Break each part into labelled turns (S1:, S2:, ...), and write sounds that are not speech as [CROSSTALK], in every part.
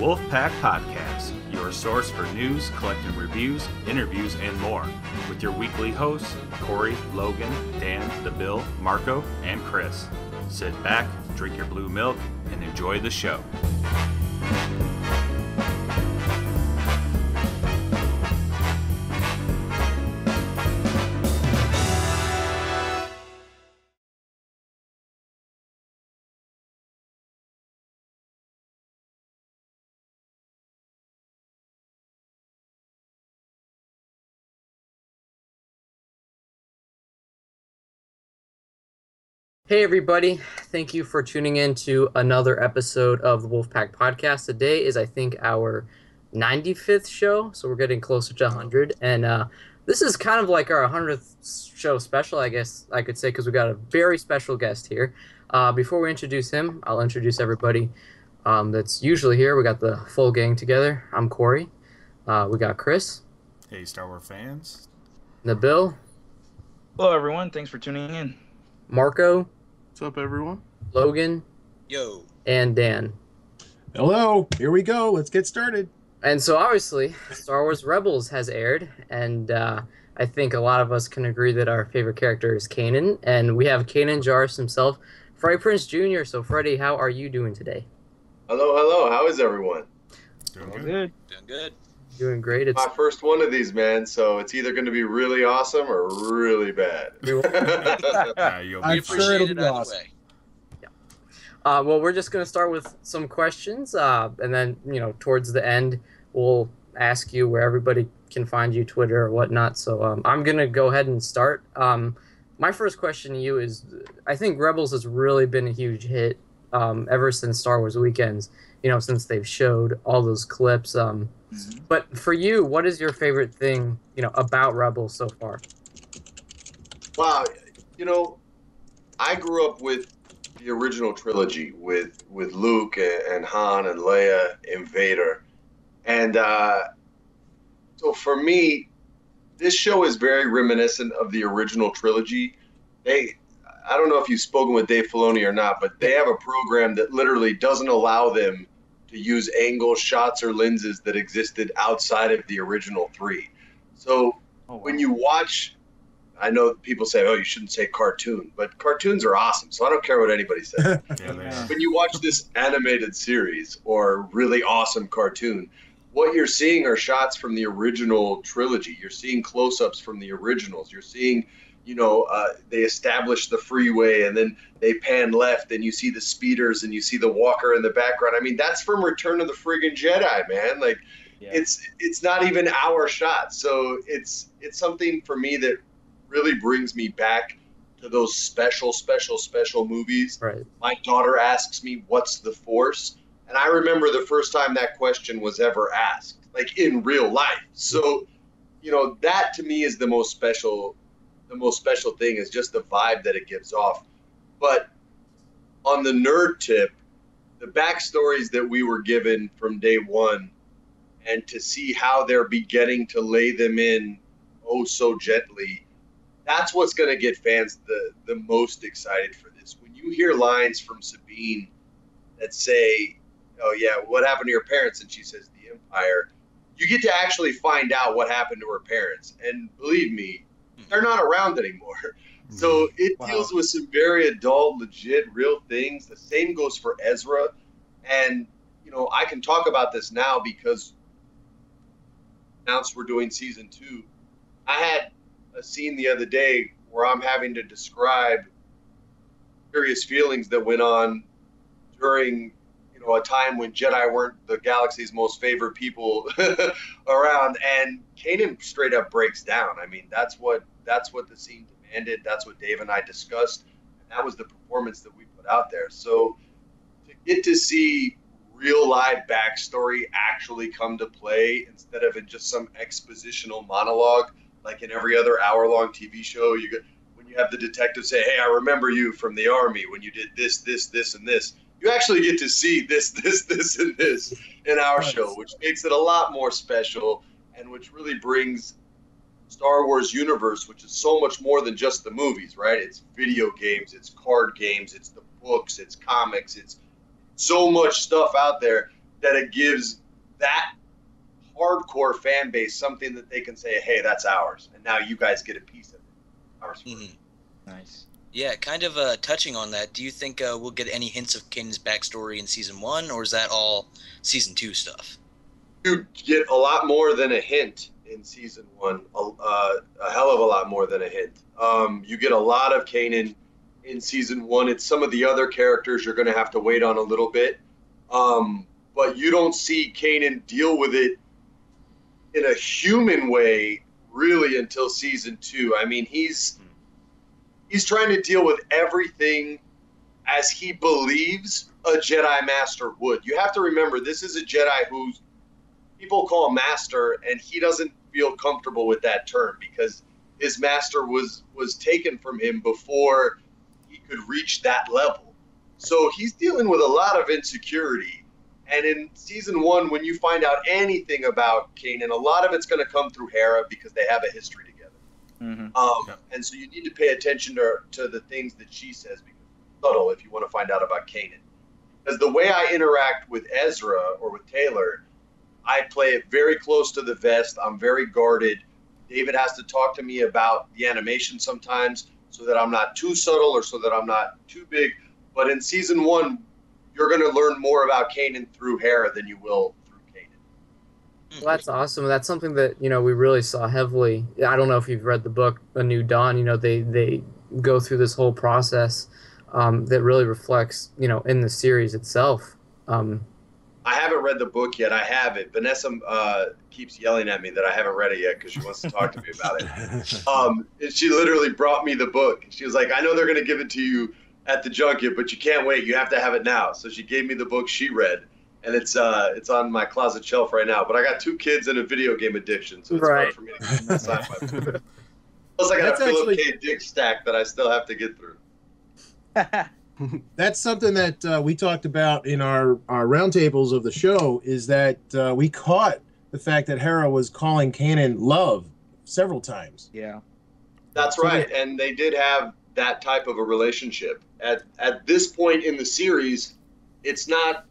S1: Wolfpack Podcast, your source for news, collective reviews, interviews, and more, with your weekly hosts Corey, Logan, Dan, Nabil, Marco, and Chris. Sit back, drink your blue milk, and enjoy the show.
S2: Hey, everybody. Thank you for tuning in to another episode of the Wolfpack Podcast. Today is, I think, our 95th show, so we're getting closer to 100. And uh, this is kind of like our 100th show special, I guess I could say, because we got a very special guest here. Uh, before we introduce him, I'll introduce everybody um, that's usually here. We got the full gang together. I'm Corey. Uh, we got Chris,
S1: Hey, Star Wars fans.
S2: Nabil,
S3: Hello, everyone. Thanks for tuning in.
S2: Marco,
S4: What's up, everyone?
S2: Logan,
S5: Yo.
S2: and Dan.
S6: Hello, here we go. Let's get started.
S2: And so obviously, Star Wars Rebels has aired, and uh, I think a lot of us can agree that our favorite character is Kanan, and we have Kanan Jarrus himself, Freddie Prinze Jr. So Freddie, how are you doing today?
S7: Hello, hello. How is everyone?
S1: Doing good.
S3: good.
S5: Doing good.
S2: Doing great. It's
S7: My first one of these, man. So it's either going to be really awesome or really bad.
S1: Uh, [LAUGHS] you'll
S6: I'm sure it'll be
S5: either
S6: awesome.
S5: way.
S2: uh, well, we're just gonna start with some questions, uh, and then you know towards the end we'll ask you where everybody can find you, Twitter or whatnot. So um, I'm gonna go ahead and start. Um, my first question to you is: I think Rebels has really been a huge hit um, ever since Star Wars Weekends. You know, since they've showed all those clips. Um, but for you, what is your favorite thing you know about Rebels so far?
S7: wow. You know, I grew up with the original trilogy with with Luke and, and Han and Leia and Vader, and uh, so for me, this show is very reminiscent of the original trilogy. They, I don't know if you've spoken with Dave Filoni or not, but they have a program that literally doesn't allow them to use angles, shots, or lenses that existed outside of the original three. So
S3: Oh,
S7: when you watch I know people say, "Oh, you shouldn't say cartoon," but cartoons are awesome. So I don't care what anybody says. [LAUGHS]
S1: Yeah,
S7: when you watch this animated series or really awesome cartoon, what you're seeing are shots from the original trilogy. You're seeing close-ups from the originals. You're seeing, you know, uh, they establish the freeway and then they pan left and you see the speeders and you see the walker in the background. I mean, that's from Return of the Friggin' Jedi, man. Like
S3: Yeah.
S7: it's it's not even our shot. So it's it's something for me that really brings me back to those special, special, special movies.
S2: Right.
S7: My daughter asks me, "What's the Force?" And I remember the first time that question was ever asked, like in real life. So, you know, that to me is the most special. The most special thing is just the vibe that it gives off. But on the nerd tip, the backstories that we were given from day one, and to see how they're beginning to lay them in, oh so gently, that's what's going to get fans the the most excited for this. When you hear lines from Sabine that say, "Oh yeah, what happened to your parents?" and she says, "The Empire," you get to actually find out what happened to her parents. And believe me, Hmm. they're not around anymore. [LAUGHS] So hmm. it
S3: Wow.
S7: deals with some very adult, legit, real things. The same goes for Ezra, and you know I can talk about this now because announced we're doing season two. I had a scene the other day where I'm having to describe various feelings that went on during you know a time when Jedi weren't the galaxy's most favored people [LAUGHS] around and Kanan straight up breaks down. I mean that's what that's what the scene demanded. That's what Dave and I discussed. And that was the performance that we put out there. So to get to see real live backstory actually come to play instead of in just some expositional monologue like in every other hour long TV show. You get when you have the detective say, "Hey, I remember you from the army when you did this, this, this, and this." You actually get to see this, [LAUGHS] this, this, and this in our show, which makes it a lot more special and which really brings Star Wars universe, which is so much more than just the movies, right? It's video games, it's card games, it's the books, it's comics, it's so much stuff out there. that it gives that hardcore fan base something that they can say, "Hey, that's ours," and now you guys get a piece of it. Ours. first.
S4: Mhm.
S3: Nice.
S4: Yeah, kind of uh, touching on that. Do you think uh, we'll get any hints of Kanan's backstory in season one, or is that all season two stuff?
S7: You get a lot more than a hint in season one. A, uh, a hell of a lot more than a hint. Um, you get a lot of Kanan in season one. It's some of the other characters you're going to have to wait on a little bit. Um, but you don't see Kanan deal with it in a human way really until season two. I mean, he's he's trying to deal with everything as he believes a Jedi Master would. You have to remember, this is a Jedi who's people call master, and he doesn't feel comfortable with that term because his master was was taken from him before he could reach that level. So he's dealing with a lot of insecurity. And in season one, when you find out anything about Kanan, a lot of it's going to come through Hera because they have a history together.
S3: Mm-hmm.
S7: Um,
S1: Yeah.
S7: And so you need to pay attention to, to the things that she says because subtle if you want to find out about Kanan. Because the way I interact with Ezra or with Taylor, I play it very close to the vest. I'm very guarded. David has to talk to me about the animation sometimes so that I'm not too subtle or so that I'm not too big. But in season one, you're going to learn more about Kanan through Hera than you will through Kanan.
S2: Well, that's awesome. That's something that you know we really saw heavily. I don't know if you've read the book A New Dawn. You know they they go through this whole process um, that really reflects you know in the series itself. Um,
S7: I haven't read the book yet. I have it. Vanessa uh, keeps yelling at me that I haven't read it yet because she wants to talk to me about it. [LAUGHS] Um, and she literally brought me the book. She was like, "I know they're going to give it to you at the junket, but you can't wait. You have to have it now." So she gave me the book she read, and it's uh, it's on my closet shelf right now. But I got two kids and a video game addiction, so it's
S2: Right.
S7: hard for me to get my [LAUGHS] sci-fi. book. Plus, I got
S6: That's
S7: a Philip
S6: actually-
S7: K. Dick stack that I still have to get through. [LAUGHS] [LAUGHS]
S6: That's something that uh, we talked about in our, our roundtables of the show is that uh, we caught the fact that Hera was calling Kanan love several times.
S3: yeah.
S7: That's
S6: So
S7: right, and they did have that type of a relationship. At at this point in the series, it's not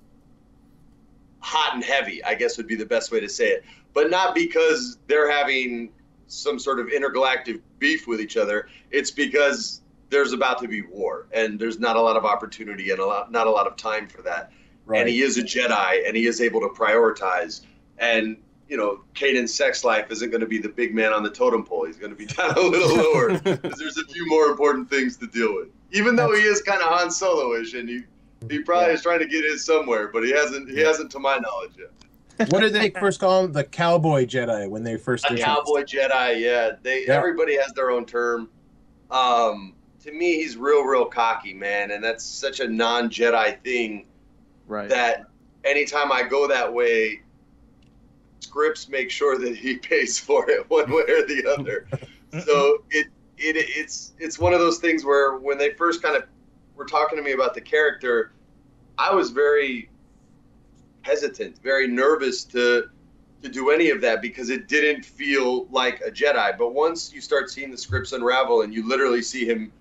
S7: hot and heavy. I guess would be the best way to say it, but not because they're having some sort of intergalactic beef with each other. It's because there's about to be war, and there's not a lot of opportunity and a lot not a lot of time for that. And he is a Jedi, and he is able to prioritize. And you know, Kanan's sex life isn't going to be the big man on the totem pole. He's going to be [LAUGHS] down a little lower because there's a few more important things to deal with. Even though he is kind of Han Solo-ish, and he he probably is trying to get his somewhere, but he hasn't he hasn't to my knowledge yet.
S6: what did they first call him? The cowboy Jedi when they first
S7: A
S6: did
S7: cowboy Jedi, yeah. They
S6: Yeah.
S7: everybody has their own term. Um, to me, he's real, real cocky, man, and that's such a non-Jedi thing.
S3: Right.
S7: that anytime I go that way, scripts make sure that he [LAUGHS] pays for it one way or the other. [LAUGHS] so it, it it's it's one of those things where when they first kind of were talking to me about the character, I was very hesitant, very nervous to to do any of that because it didn't feel like a Jedi. But once you start seeing the scripts unravel and you literally see him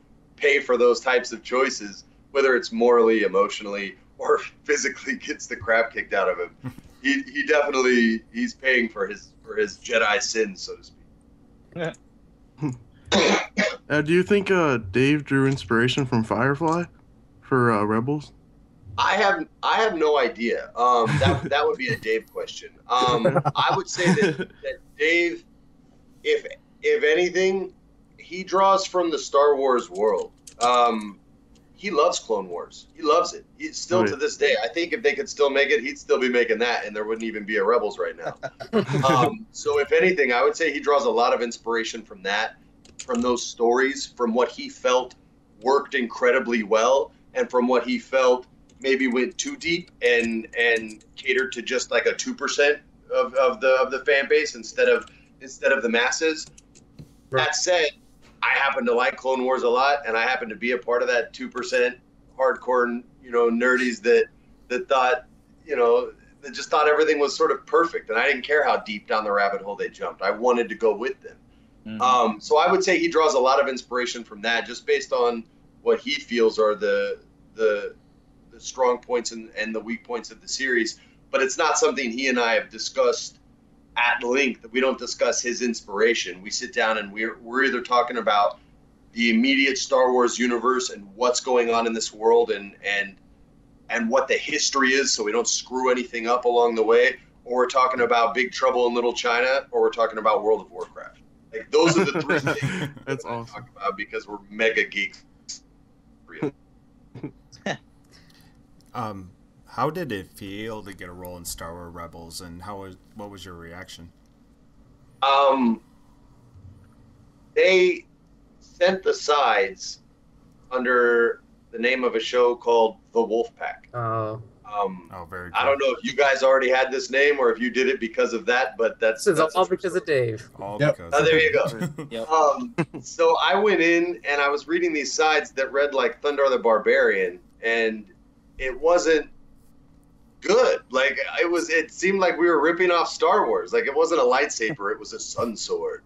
S7: pay for those types of choices, whether it's morally, emotionally, or [LAUGHS] physically gets the crap kicked out of him. [LAUGHS] He, he definitely he's paying for his for his Jedi sins, so to speak. Yeah. [COUGHS]
S5: Uh, do you think uh, Dave drew inspiration from Firefly for uh, Rebels?
S7: I have I have no idea. Um, that [LAUGHS] that would be a Dave question. Um, I would say that, that Dave, if if anything, he draws from the Star Wars world. Um, he loves Clone Wars. He loves it. He still
S5: Right.
S7: to this day. I think if they could still make it, he'd still be making that, and there wouldn't even be a Rebels right now. [LAUGHS] um, so if anything, I would say he draws a lot of inspiration from that, from those stories, from what he felt worked incredibly well, and from what he felt maybe went too deep and and catered to just like a two percent of, of the of the fan base instead of instead of the masses.
S2: Right.
S7: That said, I happen to like Clone Wars a lot, and I happen to be a part of that two percent hardcore, you know, nerdies that that thought, you know, that just thought everything was sort of perfect, and I didn't care how deep down the rabbit hole they jumped. I wanted to go with them.
S3: Mhm.
S7: Um, so I would say he draws a lot of inspiration from that, just based on what he feels are the the the strong points and, and the weak points of the series. but it's not something he and I have discussed at length. That we don't discuss his inspiration. We sit down and we're we're either talking about the immediate Star Wars universe and what's going on in this world and and and what the history is, so we don't screw anything up along the way, or we're talking about Big Trouble in Little China, or we're talking about World of Warcraft. Like those are the three [LAUGHS] things
S5: That's
S7: I
S5: awesome.
S7: talk about because we're mega geeks. [LAUGHS]
S1: Um, how did it feel to get a role in Star Wars Rebels, and how was what was your reaction?
S7: Um, they sent the sides under the name of a show called The Wolf Pack.
S2: Oh,
S7: Um,
S1: Oh, very. Cool.
S7: I don't know if you guys already had this name or if you did it because of that, but that's
S2: this is
S7: that's
S2: all
S7: true
S2: because of. Dave.
S1: All
S6: Yep.
S1: because.
S7: Oh, there you go. [LAUGHS]
S3: Yep.
S7: Um, so I went in and I was reading these sides that read like Thunder the Barbarian, and it wasn't good. Like it was, it seemed like we were ripping off Star Wars. Like it wasn't a lightsaber; it was a sun sword,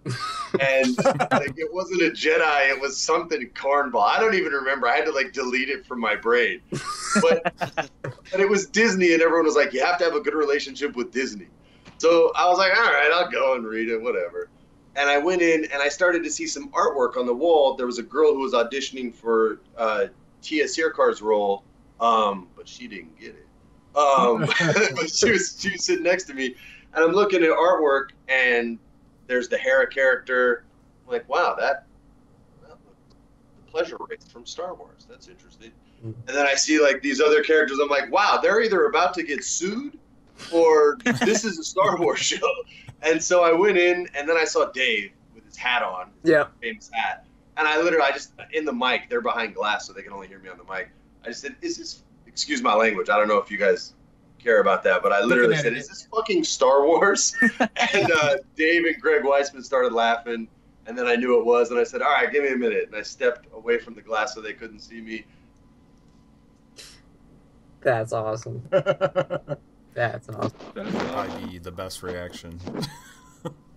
S7: and like it wasn't a Jedi; it was something cornball. I don't even remember. I had to like delete it from my brain, but but it was Disney, and everyone was like, "You have to have a good relationship with Disney." So I was like, "All right, I'll go and read it, whatever." and I went in and I started to see some artwork on the wall. There was a girl who was auditioning for uh, Tiya Sircar's role, um, but she didn't get it. Um, but [LAUGHS] [LAUGHS] she was she was sitting next to me, and I'm looking at artwork, and there's the Hera character. I'm like, wow, that, that the pleasure race from Star Wars. That's interesting.
S2: Mm.
S7: And then I see like these other characters. I'm like, wow, they're either about to get sued, or [LAUGHS] this is a Star Wars show. And so I went in, and then I saw Dave with his hat on,
S2: Yeah.
S7: famous hat. And I literally, I just in the mic. They're behind glass, so they can only hear me on the mic. I just said, "Is this?" Excuse my language. I don't know if you guys care about that, but I literally said, "Is this fucking Star Wars?" [LAUGHS] and uh, Dave and Greg Weisman started laughing, and then I knew it was, and I said, "All right, give me a minute." And I stepped away from the glass so they couldn't see me.
S2: That's awesome. [LAUGHS] That's awesome.
S1: Probably be the best reaction.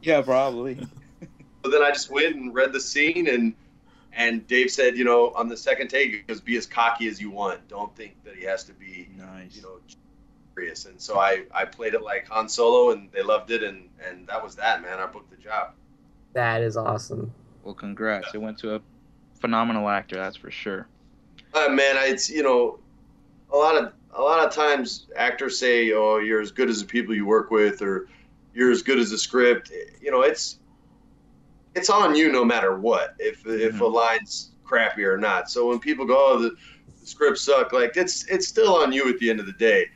S3: yeah, probably. [LAUGHS]
S7: So then I just went and read the scene, and and Dave said, you know, on the second take, he goes, "Be as cocky as you want. Don't think that he has to be,
S3: Nice.
S7: you know, serious." And so I I played it like Han Solo, and they loved it, and and that was that, man. I booked the job.
S2: That is awesome.
S3: Well, congrats. It went to a phenomenal actor, that's for sure.
S7: Uh, man, I, it's you know, a lot of a lot of times actors say, "Oh, you're as good as the people you work with," or "You're as good as the script." You know, it's it's on you no matter what. If if a
S3: Mhm.
S7: line's crappy or not. So when people go, "Oh, the, the script suck," like it's it's still on you at the end of the day.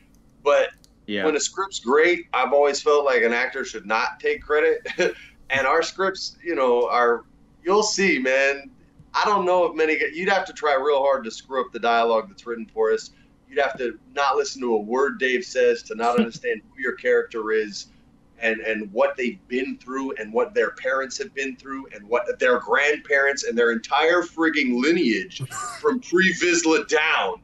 S7: But
S3: Yeah.
S7: when a script's great, I've always felt like an actor should not take credit. [LAUGHS] and our scripts, you know, are you'll see, man. I don't know if many. You'd have to try real hard to screw up the dialogue that's written for us. You'd have to not listen to a word Dave says to not [LAUGHS] understand who your character is, and and what they've been through, and what their parents have been through, and what their grandparents and their entire frigging lineage [LAUGHS] from pre Vizsla down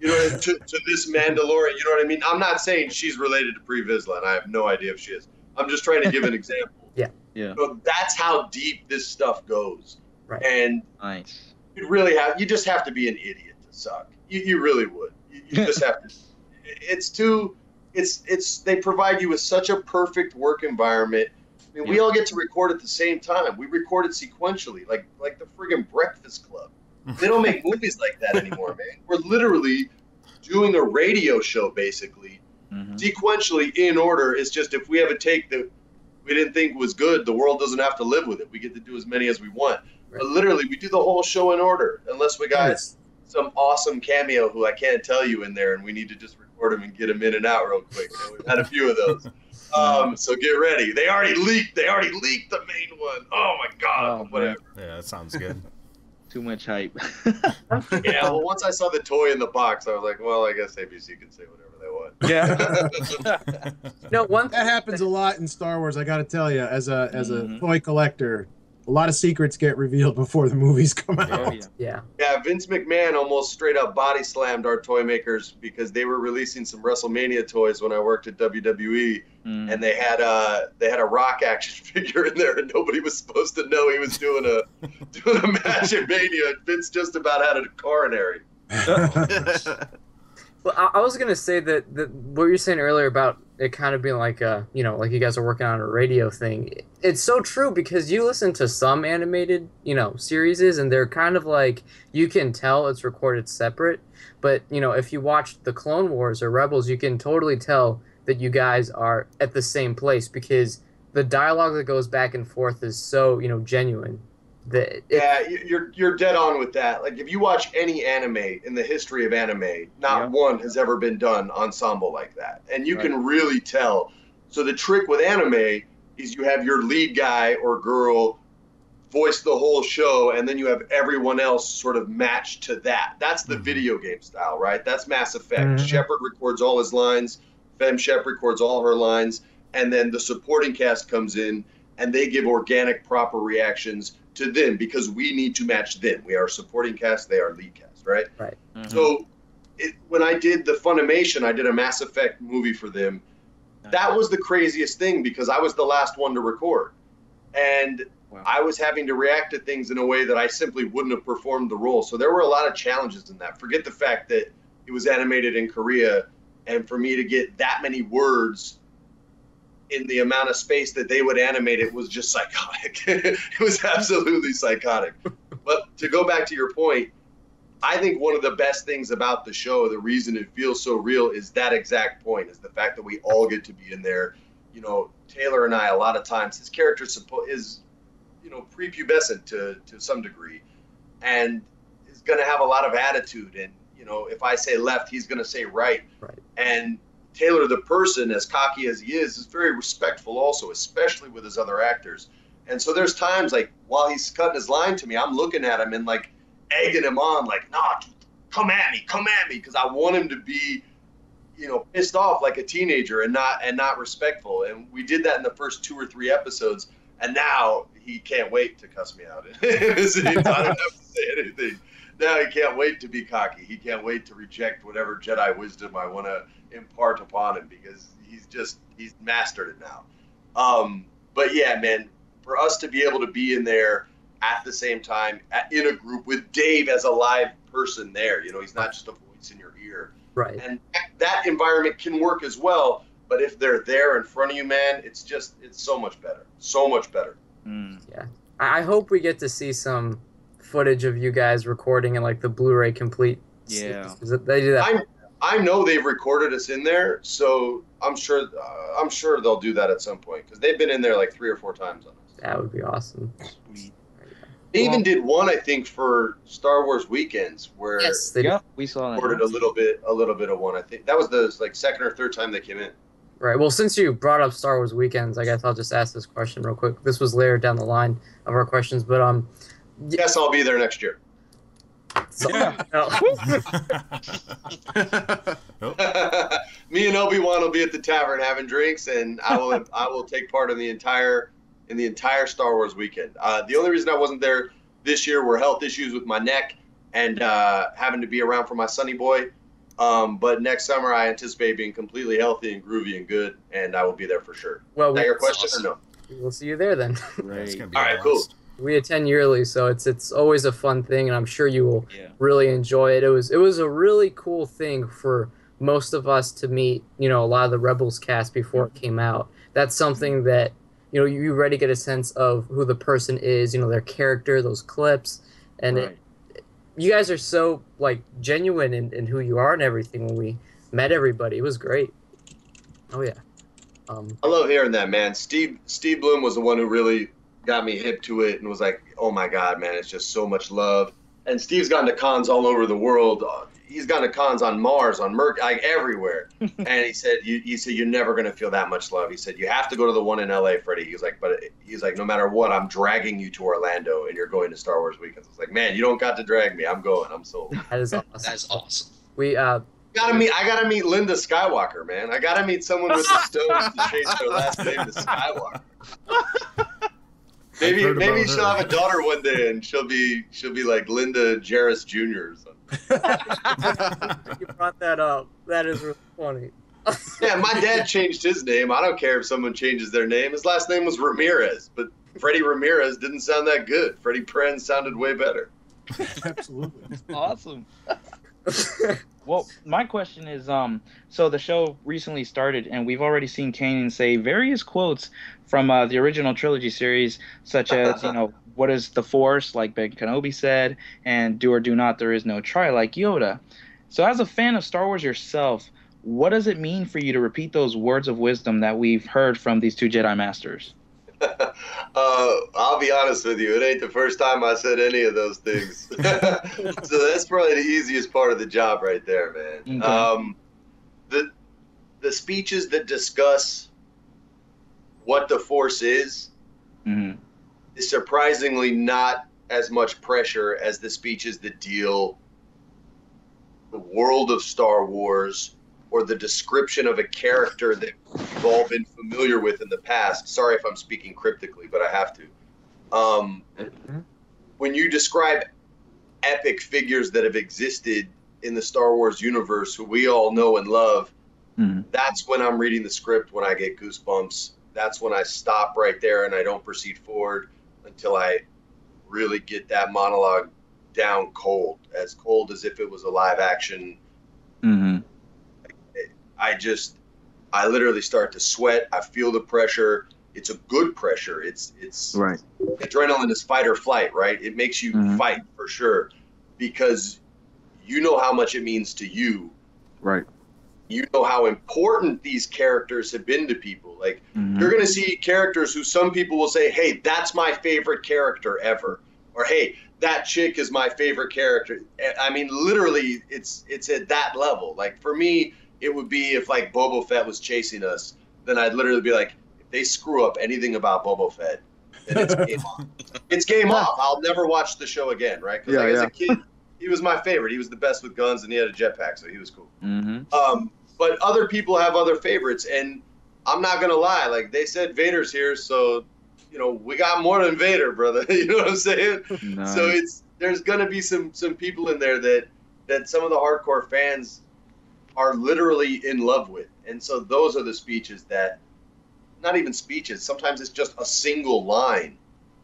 S7: you know, to, to this Mandalorian. You know what I mean? I'm not saying she's related to Pre Vizsla, and I have no idea if she is. I'm just trying to give an [LAUGHS] example.
S3: Yeah. Yeah.
S7: So that's how deep this stuff goes.
S2: Right.
S7: And
S3: Nice.
S7: you really have, you just have to be an idiot to suck. You, you really would. You, you just have to. [LAUGHS] It's too, it's, it's, they provide you with such a perfect work environment. I mean, we all get to record at the same time. We record it sequentially, like, like the friggin' Breakfast Club. They don't make [LAUGHS] movies like that anymore, man. We're literally doing a radio show basically
S3: hmm
S7: sequentially in order. It's just if we have a take that we didn't think was good, the world doesn't have to live with it. We get to do as many as we want. But literally, we do the whole show in order, unless we got
S6: Yes.
S7: some awesome cameo who I can't tell you in there, and we need to just record him and get them in and out real quick. And we've had a few of those. Um, so get ready. They already leaked. They already leaked the main one. Oh my god.
S3: Oh, man.
S7: whatever.
S1: Yeah, that sounds good. [LAUGHS]
S3: Too much hype. [LAUGHS]
S7: Yeah. Well, once I saw the toy in the box, I was like, well, I guess ABC can say whatever they want.
S3: yeah. [LAUGHS]
S2: No, one
S6: That happens a lot in Star Wars. I got to tell you, as a as a
S3: Mhm.
S6: toy collector, a lot of secrets get revealed before the movies come out.
S3: oh, yeah.
S2: Yeah.
S7: Yeah, Vince McMahon almost straight up body slammed our toy makers because they were releasing some WrestleMania toys when I worked at WWE,
S3: Mm.
S7: and they had uh they had a Rock action [LAUGHS] figure in there, and nobody was supposed to know he was doing a [LAUGHS] doing a match at Mania. And Vince just about had a coronary. [LAUGHS]
S2: Well, I, I was gonna say that, that what you were saying earlier about it kind of being like a you know like you guys are working on a radio thing. It's so true because you listen to some animated you know series and they're kind of like you can tell it's recorded separate, but you know if you watch the Clone Wars or Rebels, you can totally tell that you guys are at the same place because the dialogue that goes back and forth is so you know genuine. That it,
S7: Yeah, you- you're you're dead on with that. Like if you watch any anime in the history of anime, not
S3: Yeah.
S7: one has ever been done ensemble like that, and you
S3: Right.
S7: can really tell. So the trick with anime is you have your lead guy or girl voice the whole show, and then you have everyone else sort of matched to that. That's the
S1: Mhm.
S7: video game style, right? That's Mass Effect.
S6: Mhm.
S7: Shepard records all his lines, Fem Shep records all her lines, and then the supporting cast comes in and they give organic, proper reactions to them because we need to match them. We are supporting cast, they are lead cast, right?
S3: Mhm.
S7: So it, when I did the Funimation, I did a Mass Effect movie for them. That was the craziest thing because I was the last one to record. And
S3: Wow.
S7: I was having to react to things in a way that I simply wouldn't have performed the role. So there were a lot of challenges in that. Forget the fact that it was animated in Korea, and for me to get that many words in the amount of space that they would animate it was just psychotic. [LAUGHS] it was absolutely psychotic. But to go back to your point, I think one of the best things about the show, the reason it feels so real, is that exact point: is the fact that we all get to be in there. You know, Taylor and I, a lot of times, his character is, you know, prepubescent to to some degree, and is going to have a lot of attitude. And you know, if I say left, he's going to say right.
S2: Right.
S7: And Taylor, the person, as cocky as he is, is very respectful, also, especially with his other actors. And so there's times like while he's cutting his line to me, I'm looking at him and like egging him on, like, nah, come at me, come at me, because I want him to be, you know, pissed off like a teenager and not and not respectful. And we did that in the first two or three episodes, and now he can't wait to cuss me out. [LAUGHS] I don't have to say anything. Now he can't wait to be cocky. He can't wait to reject whatever Jedi wisdom I want to impart upon him because he's just he's mastered it now. Um, but yeah, man, for us to be able to be in there at the same time at, in a group with Dave as a live person there, you know, he's not just a voice in your ear,
S2: right.
S7: and that environment can work as well. But if they're there in front of you, man, it's just it's so much better, so much better.
S3: Mm.
S2: I I hope we get to see some footage of you guys recording in like the Blu-ray complete.
S3: Yeah.
S2: They do that.
S7: I I know they've recorded us in there, so I'm sure uh, I'm sure they'll do that at some point because they've been in there like three or four times on us.
S2: that would be awesome.
S3: Sweet.
S7: They
S3: Well-
S7: even did one, I think, for Star Wars weekends where
S2: Yes, they
S3: Yeah, we saw that.
S7: recorded a little bit, a little bit of one. I think that was the like second or third time they came in.
S2: Right. Well, since you brought up Star Wars weekends, I guess I'll just ask this question real quick. This was later down the line of our questions, but um,
S7: Yes, I'll be there next year.
S2: So,
S1: Yeah. [LAUGHS]
S2: no. [LAUGHS] [LAUGHS]
S7: Me and Obi Wan will be at the tavern having drinks, and I will I will take part in the entire in the entire Star Wars weekend. Uh, the only reason I wasn't there this year were health issues with my neck and uh, having to be around for my sonny boy. Um, but next summer, I anticipate being completely healthy and groovy and good, and I will be there for sure.
S2: well,
S7: Is that
S2: we,
S7: your question or no?
S2: we'll see you there then.
S1: it's
S3: Great.
S1: gonna be
S7: All cool.
S1: Blast.
S2: we attend yearly, so it's it's always a fun thing, and I'm sure you will
S3: Yeah.
S2: really enjoy it. It was it was a really cool thing for most of us to meet. You know, a lot of the Rebels cast before it came out. That's something that you know you already get a sense of who the person is. You know, their character, those clips, and it, you guys are so like genuine in, in who you are and everything when we met everybody it was great oh yeah um
S7: I love hearing that, man. Steve Steve Blum was the one who really got me hip to it and was like, "Oh my god, man, it's just so much love." And Steve's gone to cons all over the world. Uh, He's gone to cons on Mars, on Merc, like everywhere. [LAUGHS] and he said, "You, he said you're never gonna feel that much love." He said, "You have to go to the one in LA, Freddie." He's like, "But he's like, no matter what, I'm dragging you to Orlando, and you're going to Star Wars weekends." I was like, "Man, you don't got to drag me. I'm going. I'm sold." [LAUGHS]
S2: that is awesome
S4: That's awesome.
S2: we uh
S7: gotta meet. I gotta meet Linda Skywalker, man. I gotta meet someone with the [LAUGHS] stones to change their last name to Skywalker. Maybe maybe she'll
S1: her.
S7: have a daughter one day, and she'll be she'll be like Linda Jarrus Jr. or something. [LAUGHS]
S2: you brought that up that is really funny [LAUGHS]
S7: Yeah, my dad changed his name. I don't care if someone changes their name. His last name was Ramirez, but Freddie Ramirez didn't sound that good. Freddie Prinze sounded way better. [LAUGHS]
S6: Absolutely.
S3: Awesome. Well, my question is, um, so the show recently started, and we've already seen Kanan say various quotes from uh, the original trilogy series, such as, you know, [LAUGHS] "What is the Force?" like Ben Kenobi said, and "Do or do not, there is no try," like Yoda. So, as a fan of Star Wars yourself, what does it mean for you to repeat those words of wisdom that we've heard from these two Jedi Masters?
S7: Uh, I'll be honest with you. It ain't the first time I said any of those things. [LAUGHS] so that's probably the easiest part of the job right there, man.
S3: Okay.
S7: Um, the the speeches that discuss what the force is
S3: hmm
S7: is surprisingly not as much pressure as the speeches that deal the world of Star Wars or the description of a character that we've all been familiar with in the past. Sorry if I'm speaking cryptically, but I have to. Um, when you describe epic figures that have existed in the Star Wars universe, who we all know and love,
S3: hmm
S7: that's when I'm reading the script when I get goosebumps. That's when I stop right there and I don't proceed forward until I really get that monologue down cold, as cold as if it was a live action.
S3: hmm
S7: I just, I literally start to sweat. I feel the pressure. It's a good pressure. It's it's
S3: Right.
S7: adrenaline is fight or flight, right? It makes you
S3: Mhm.
S7: fight for sure because you know how much it means to you.
S3: Right.
S7: You know how important these characters have been to people. Like
S3: hmm
S7: you're going to see characters who some people will say, "Hey, that's my favorite character ever," or "Hey, that chick is my favorite character." I mean, literally, it's it's at that level. Like for me, it would be if like Boba Fett was chasing us, then I'd literally be like, if they screw up anything about Boba Fett, then it's [LAUGHS] game off. It's game off. I'll never watch the show again, right? Because
S3: Yeah,
S7: like, as a kid, he was my favorite. He was the best with guns, and he had a jetpack, so he was cool.
S3: hmm
S7: Um, but other people have other favorites, and I'm not gonna lie. Like they said, Vader's here, so you know we got more than Vader, brother. [LAUGHS] you know what I'm saying? So it's there's gonna be some some people in there that that some of the hardcore fans are literally in love with, and so those are the speeches that, not even speeches. Sometimes it's just a single line,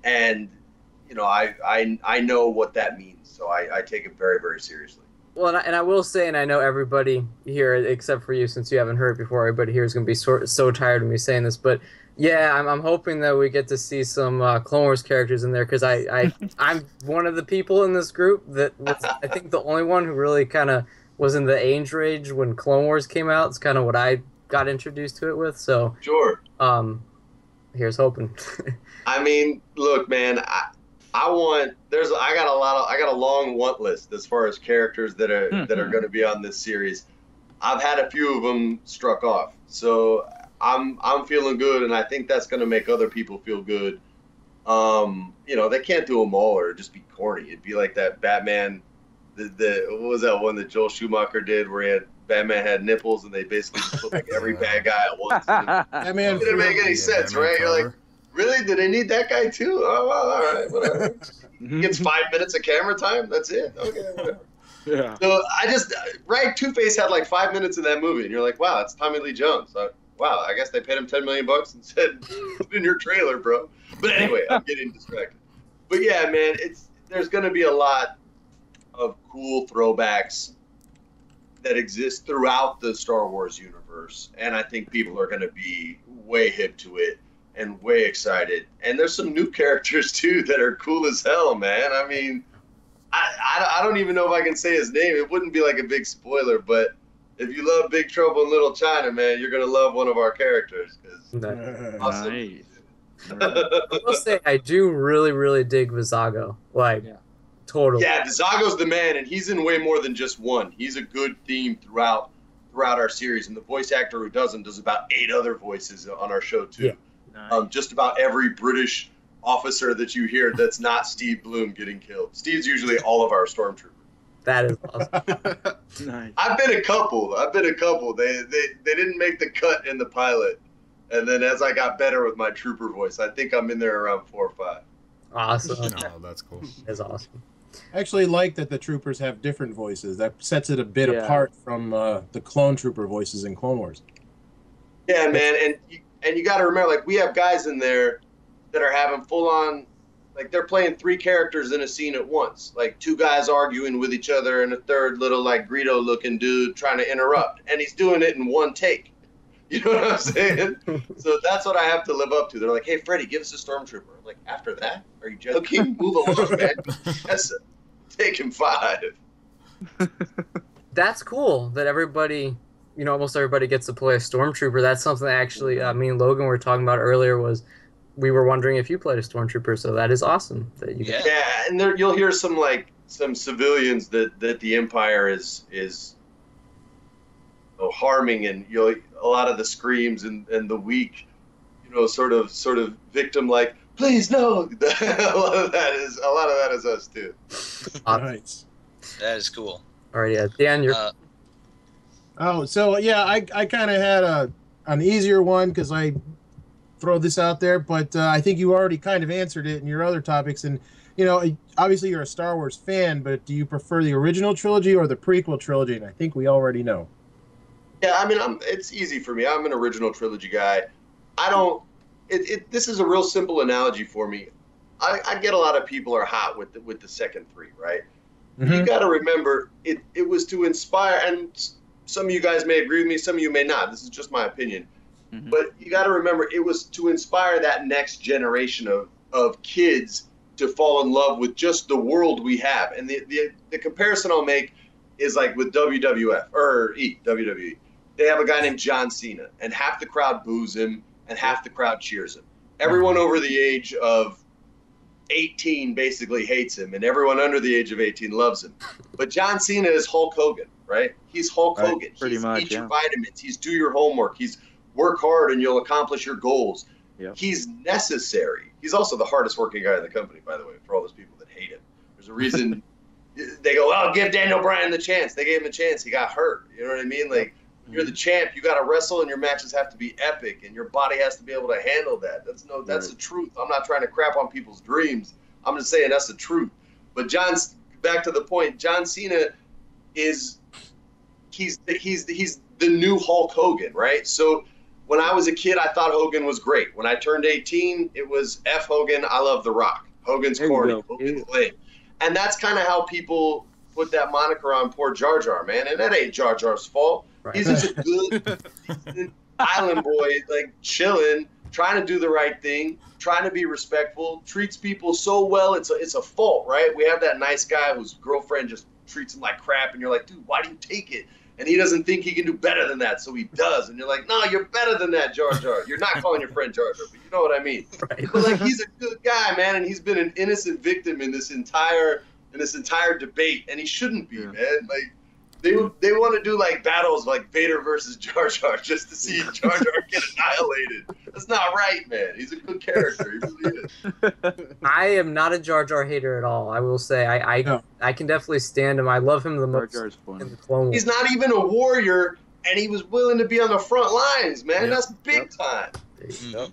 S7: and you know I I I know what that means, so I, I take it very very seriously.
S2: Well, and I, and I will say, and I know everybody here, except for you, since you haven't heard it before, everybody here is going to be so, so tired of me saying this. But yeah, I'm, I'm hoping that we get to see some uh, Clone Wars characters in there because I, I, [LAUGHS] I'm one of the people in this group that was, I think, the only one who really kind of was in the age range when Clone Wars came out. It's kind of what I got introduced to it with. So
S7: Sure.
S2: um, here's hoping. [LAUGHS]
S7: I mean, look, man, I, I want there's I got a lot of I got a long want list as far as characters that are that are going to be on this series. I've had a few of them struck off, so I'm I'm feeling good, and I think that's going to make other people feel good. Um, you know, they can't do them all or just be corny. It'd be like that Batman, the the what was that one that Joel Schumacher did where he had Batman had nipples and they basically just put like every [LAUGHS] bad guy at once. [LAUGHS]
S6: That man,
S7: It didn't make any sense, right? You're like, really? Did they need that guy too? Oh, well, all right, [LAUGHS] whatever. He gets five minutes of camera time. That's it. Okay, whatever.
S3: yeah.
S7: So I just right. Two Face had like five minutes in that movie, and you're like, wow, it's Tommy Lee Jones. So, wow, I guess they paid him ten million bucks and said, put it in your trailer, bro. But anyway, I'm getting distracted. But yeah, man, it's there's gonna be a lot of cool throwbacks that exist throughout the Star Wars universe, and I think people are gonna be way hip to it and way excited. And there's some new [LAUGHS] characters too that are cool as hell, man. I mean, I, I, I don't even know if I can say his name. It wouldn't be like a big spoiler, but if you love Big Trouble in Little China, man, you're gonna love one of our characters. 'cause- Awesome.
S3: Nice. [LAUGHS]
S2: I will say I do really, really dig Vizago. Like,
S3: Yeah.
S2: Totally.
S7: yeah, Vizago's the man, and he's in way more than just one. He's a good theme throughout throughout our series, and the voice actor who does him does about eight other voices on our show too.
S2: Yeah.
S7: Um, just about every British officer that you hear that's not Steve Blum getting killed. Steve's usually all of our stormtroopers.
S2: That is awesome. [LAUGHS]
S3: nice.
S7: I've been a couple. I've been a couple. They they they didn't make the cut in the pilot, and then as I got better with my trooper voice, I think I'm in there around four or five.
S2: Awesome.
S1: No, that's cool.
S2: That's awesome.
S6: I actually like that the troopers have different voices. That sets it a bit
S3: Yeah.
S6: apart from uh, the clone trooper voices in Clone Wars.
S7: Yeah, man, and you, and you got to remember, like we have guys in there that are having full on like they're playing three characters in a scene at once. Like two guys arguing with each other, and a third little like Greedo looking dude trying to interrupt, and he's doing it in one take. [LAUGHS] You know what I'm saying? so that's what I have to live up to. They're like, "Hey, Freddie, give us a stormtrooper." I'm like, "After that, are you joking? [LAUGHS] Move along, man. [LAUGHS] That's taking five.
S2: That's cool that everybody, you know, almost everybody gets to play a stormtrooper. That's something that actually uh, me and Logan were talking about earlier. Was we were wondering if you played a stormtrooper, so that is awesome that you.
S4: Yeah.
S7: Yeah, and there you'll hear some like some civilians that that the Empire is is you know, harming, and you know a lot of the screams and and the weak, you know, sort of sort of victim like, please no. [LAUGHS] a lot of that is a lot of that is us too.
S2: All
S6: right.
S4: That is cool.
S2: All right, yeah, Dan, you're
S4: Uh,
S6: Oh, so yeah, I, I kind of had a an easier one because I throw this out there, but uh, I think you already kind of answered it in your other topics. And you know, obviously you're a Star Wars fan, but do you prefer the original trilogy or the prequel trilogy? And I think we already know.
S7: Yeah, I mean, I'm. It's easy for me. I'm an original trilogy guy. I don't. It, it this is a real simple analogy for me. I, I get a lot of people are hot with the, with the second three, right? You
S6: Mhm.
S7: got to remember it. It was to inspire, and some of you guys may agree with me, some of you may not. This is just my opinion.
S3: Mhm.
S7: But you got to remember, it was to inspire that next generation of of kids to fall in love with just the world we have. And the the, the comparison I'll make is like with WWF or E WWE. They have a guy named John Cena, and half the crowd boos him, and half the crowd cheers him. Everyone over the age of 18 basically hates him, and everyone under the age of 18 loves him. But John Cena is Hulk Hogan, right? He's Hulk
S3: Right,
S7: Hogan.
S3: pretty
S7: he's
S3: much,
S7: eat your vitamins. He's do your homework. He's work hard and you'll accomplish your goals.
S3: Yep.
S7: He's necessary. He's also the hardest working guy in the company, by the way, for all those people that hate him. There's a reason [LAUGHS] they go, "Oh, give Daniel Bryan the chance." They gave him a chance. He got hurt. You know what I mean? Like you're the champ. You got to wrestle, and your matches have to be epic, and your body has to be able to handle that. That's no, that's the truth. I'm not trying to crap on people's dreams. I'm just saying that's the truth. But John's back to the point. John Cena is he's he's he's the new Hulk Hogan, right? So when I was a kid, I thought Hogan was great. When I turned 18, it was F Hogan. I love The Rock. Hogan's corny. Hogan's lame. And that's kind of how people put that moniker on poor Jar Jar, man. And that ain't Jar Jar's fault.
S2: Right.
S7: He's just a good [LAUGHS] island boy, like chilling, trying to do the right thing, trying to be respectful, treats people so well. It's a, it's a fault, right? We have that nice guy whose girlfriend just treats him like crap, and you're like, dude, why do you take it? And he doesn't think he can do better than that, so he does. And you're like, no, you're better than that, Jar Jar. You're not calling your friend Jar Jar, but you know what I mean. [LAUGHS]
S2: right.
S7: But like, he's a good guy, man, and he's been an innocent victim in this entire in this entire debate, and he shouldn't be,
S3: Yeah.
S7: man. Like. They, they want to do like battles like Vader versus Jar Jar just to see Jar Jar [LAUGHS] get annihilated. That's not right, man. He's a good character. He really is. [LAUGHS]
S2: I am not a Jar Jar hater at all. I will say I I,
S6: No.
S2: I can definitely stand him. I love him the
S3: Jar
S2: most
S3: Jar's
S2: in
S3: funny.
S2: the Clone Wars.
S7: He's not even a warrior, and he was willing to be on the front lines, man.
S6: Yep.
S7: That's big
S3: Yep.
S7: time.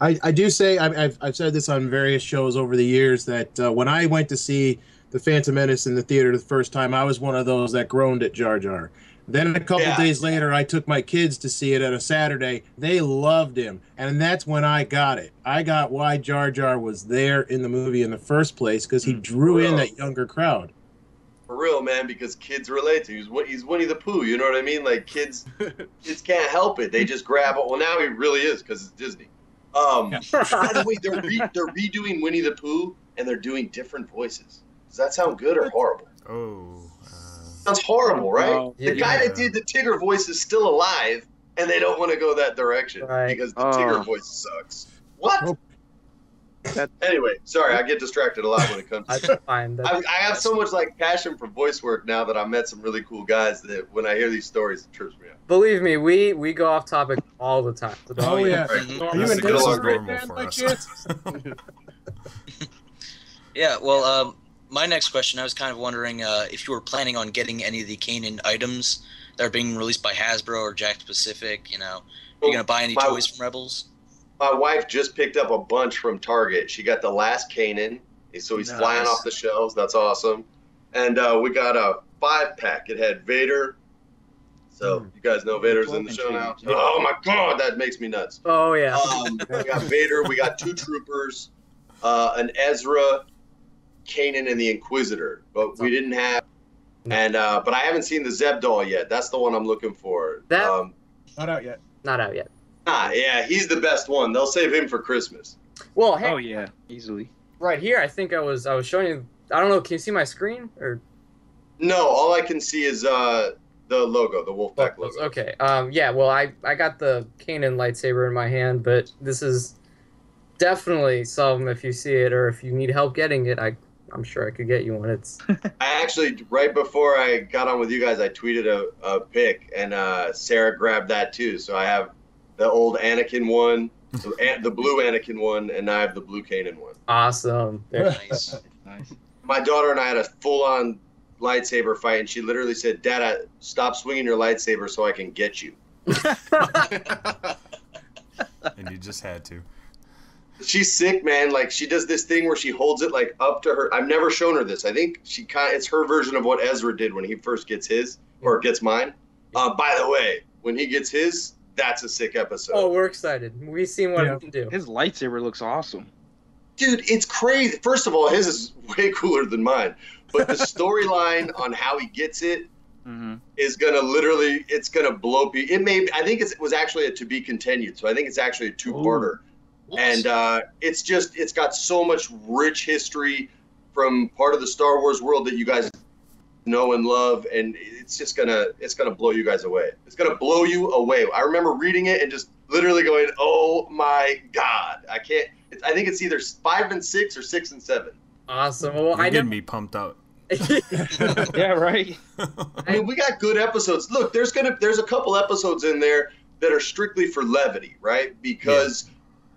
S6: I, I do say I've, I've, I've said this on various shows over the years that uh, when I went to see the Phantom Menace in the theater the first time, I was one of those that groaned at Jar Jar. Then a couple
S7: Yeah.
S6: days later, I took my kids to see it at a Saturday. They loved him, and that's when I got it. I got why Jar Jar was there in the movie in the first place because he
S3: Mm.
S6: drew in that younger crowd.
S7: For real, man, because kids relate to. He's Win- he's Winnie the Pooh. You know what I mean? Like kids, [LAUGHS] kids can't help it. They just grab it. Well, now he really is because it's Disney. Um, by the way, they're re- they're redoing Winnie the Pooh, and they're doing different voices. Does that sound good or horrible?
S1: Oh. Uh,
S7: Sounds horrible, right?
S3: Oh,
S7: The
S2: Yeah.
S7: guy that did the Tigger voice is still alive, and they don't want to go that direction
S2: Right.
S7: because the
S3: Oh.
S7: Tigger voice sucks. What?
S6: Oh.
S3: That-
S7: Anyway, sorry, I get distracted a lot when it comes.
S2: That's
S7: to
S2: fine.
S7: I,
S2: That's,
S7: I have so much like passion for voice work now that I met some really cool guys that when I hear these stories, it trips me up.
S2: believe me, we we go off topic all the time. So
S6: Oh, yeah. Are you
S1: This
S6: an
S1: is
S6: Innocent
S7: great
S1: normal
S6: fan
S1: for
S6: by [LAUGHS] [LAUGHS]
S4: Yeah, well, um, my next question, I was kind of wondering uh, if you were planning on getting any of the Kanan items that are being released by Hasbro or Jakks Pacific. You know, are you gonna buy any
S7: My-
S4: toys from Rebels?
S7: My wife just picked up a bunch from Target. She got the last Kanan, so he's
S4: Nice.
S7: flying off the shelves. That's awesome. And uh, we got a five pack. It had Vader. So
S6: Hmm.
S7: you guys know Vader's in the show now.
S3: Yeah.
S7: Oh my god, that makes me nuts.
S2: Oh yeah.
S7: Um, we got Vader. We got two troopers. uh, an Ezra, Kanan, and the Inquisitor, but we didn't have. And uh, but I haven't seen the Zeb doll yet. That's the one I'm looking for.
S2: That-
S7: um,
S6: Not out yet.
S2: Not out yet.
S7: ah, yeah, he's the best one. They'll save him for Christmas.
S2: Well, hey,
S3: Oh yeah, easily.
S2: right here, I think I was I was showing you. I don't know. Can you see my screen or?
S7: No, all I can see is uh, the logo, the Wolfpack logo.
S2: Okay. Um. Yeah. Well, I I got the Kanan lightsaber in my hand, but this is definitely some. If you see it or if you need help getting it, I I'm sure I could get you one. It's [LAUGHS]
S7: I actually, right before I got on with you guys, I tweeted a, a pic, and uh, Sarah grabbed that too. So I have the old Anakin one, the, an- [LAUGHS] the blue Anakin one, and I have the blue Kanan one.
S2: awesome. There-
S4: Nice.
S3: Nice.
S7: My daughter and I had a full on lightsaber fight, and she literally said, Dad, stop swinging your lightsaber so I can get you. [LAUGHS]
S1: and you just had to.
S7: She's sick, man. Like she does this thing where she holds it like up to her. I've never shown her this. I think she kind. It's her version of what Ezra did when he first gets his or gets mine. Uh, by the way, when he gets his, that's a sick episode.
S2: oh, we're excited. We've seen what
S6: Yeah.
S2: it can do.
S3: His lightsaber looks awesome.
S7: dude, it's crazy. First of all, his is way [LAUGHS] cooler than mine, but the storyline [LAUGHS] on how he gets it
S3: Mm-hmm.
S7: is gonna literally, it's gonna blow people. It may, I think it's, it was actually a to be continued, so I think it's actually a two-parter, and uh, it's just, it's got so much rich history from part of the Star Wars world that you guys know and love, and it's just gonna, it's gonna blow you guys away. It's gonna blow you away. I remember reading it and just literally going, "Oh my god!" I can't. It's, I think it's either five and six or six and seven.
S2: Awesome. Well,
S1: You're
S2: I
S1: getting
S2: know.
S1: me pumped up. [LAUGHS]
S3: Yeah, right. [LAUGHS]
S7: I mean, we got good episodes. Look, there's gonna there's a couple episodes in there that are strictly for levity, right? Because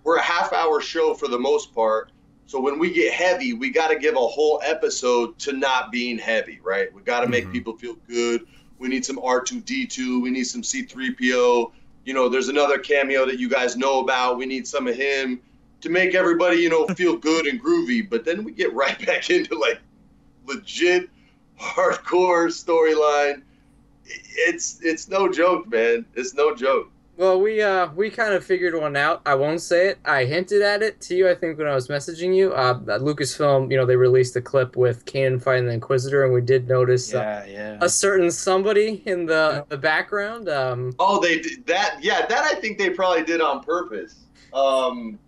S7: we're a half hour show for the most part. So when we get heavy, we got to give a whole episode to not being heavy, right? We got to make
S1: Mhm.
S7: people feel good. We need some R2D2. We need some C3PO. You know, there's another cameo that you guys know about. We need some of him to make everybody, you know, [LAUGHS] feel good and groovy. But then we get right back [LAUGHS] into like legit hardcore storyline. It's it's no joke, man. It's no joke.
S2: Well, we uh we kind of figured one out. I won't say it. I hinted at it to you. I think when I was messaging you, uh, at Lucasfilm, you know, they released a clip with Kanan fighting the Inquisitor, and we did notice uh,
S3: Yeah, yeah.
S2: a certain somebody in the the background. Um,
S7: Oh, they did that. Yeah, that I think they probably did on purpose. Um,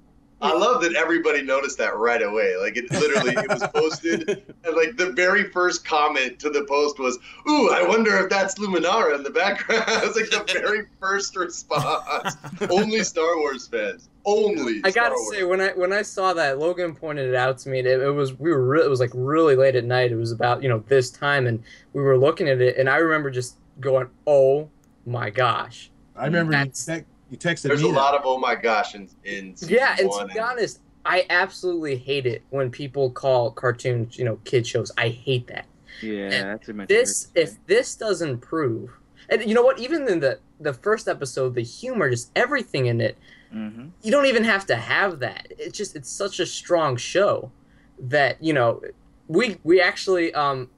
S7: I love that everybody noticed that right away. Like it literally, it was posted, [LAUGHS] and like the very first comment to the post was, "Ooh, I wonder if that's Luminara in the background." [LAUGHS] it was like the very [LAUGHS] first response. Only Star Wars fans. Only.
S2: I gotta
S7: Wars.
S2: say, when I when I saw that, Logan pointed it out to me. It, it was we were re- it was like really late at night. It was about you know this time, and we were looking at it, and I remember just going, "Oh my gosh!"
S6: I remember you,
S2: That's-
S6: te- you texted
S7: There's
S6: me.
S7: a
S6: that.
S7: lot of oh my gosh in in season
S2: Yeah, and to be honest, I absolutely hate it when people call cartoons, you know, kid shows. I hate that.
S3: yeah,
S2: and
S3: that's in my
S2: This,
S3: favorite
S2: if this doesn't prove, and you know what, even in the the first episode, the humor, just everything in it,
S3: Mm-hmm.
S2: you don't even have to have that. It's just it's such a strong show that you know we we actually um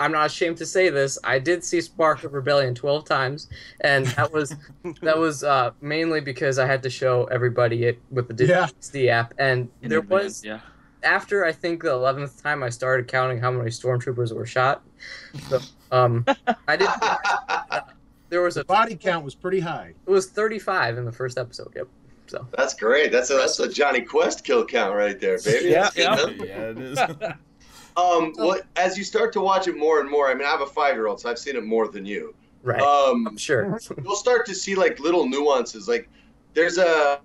S2: I'm not ashamed to say this. I did see Spark of Rebellion 12 times, and that was [LAUGHS] that was uh, mainly because I had to show everybody it with the Disney
S6: Yeah.
S2: App, and
S3: In
S2: there
S3: advance,
S2: was
S3: yeah.
S2: after I think the eleventh time I started counting how many stormtroopers were shot. So, um, I did. [LAUGHS] There was a
S6: The body count was pretty high.
S2: it was 35 in the first episode. Yep. So
S7: That's great. That's a that's a Jonny Quest kill count right there, baby.
S3: Yeah, yeah.
S1: yeah, it is. [LAUGHS]
S7: Um, well, as you start to watch it more and more, I mean, I have a five-year-old, so I've seen it more than you.
S2: right,
S7: Um,
S2: I'm sure. [LAUGHS] [LAUGHS]
S7: you'll start to see like little nuances. Like there's a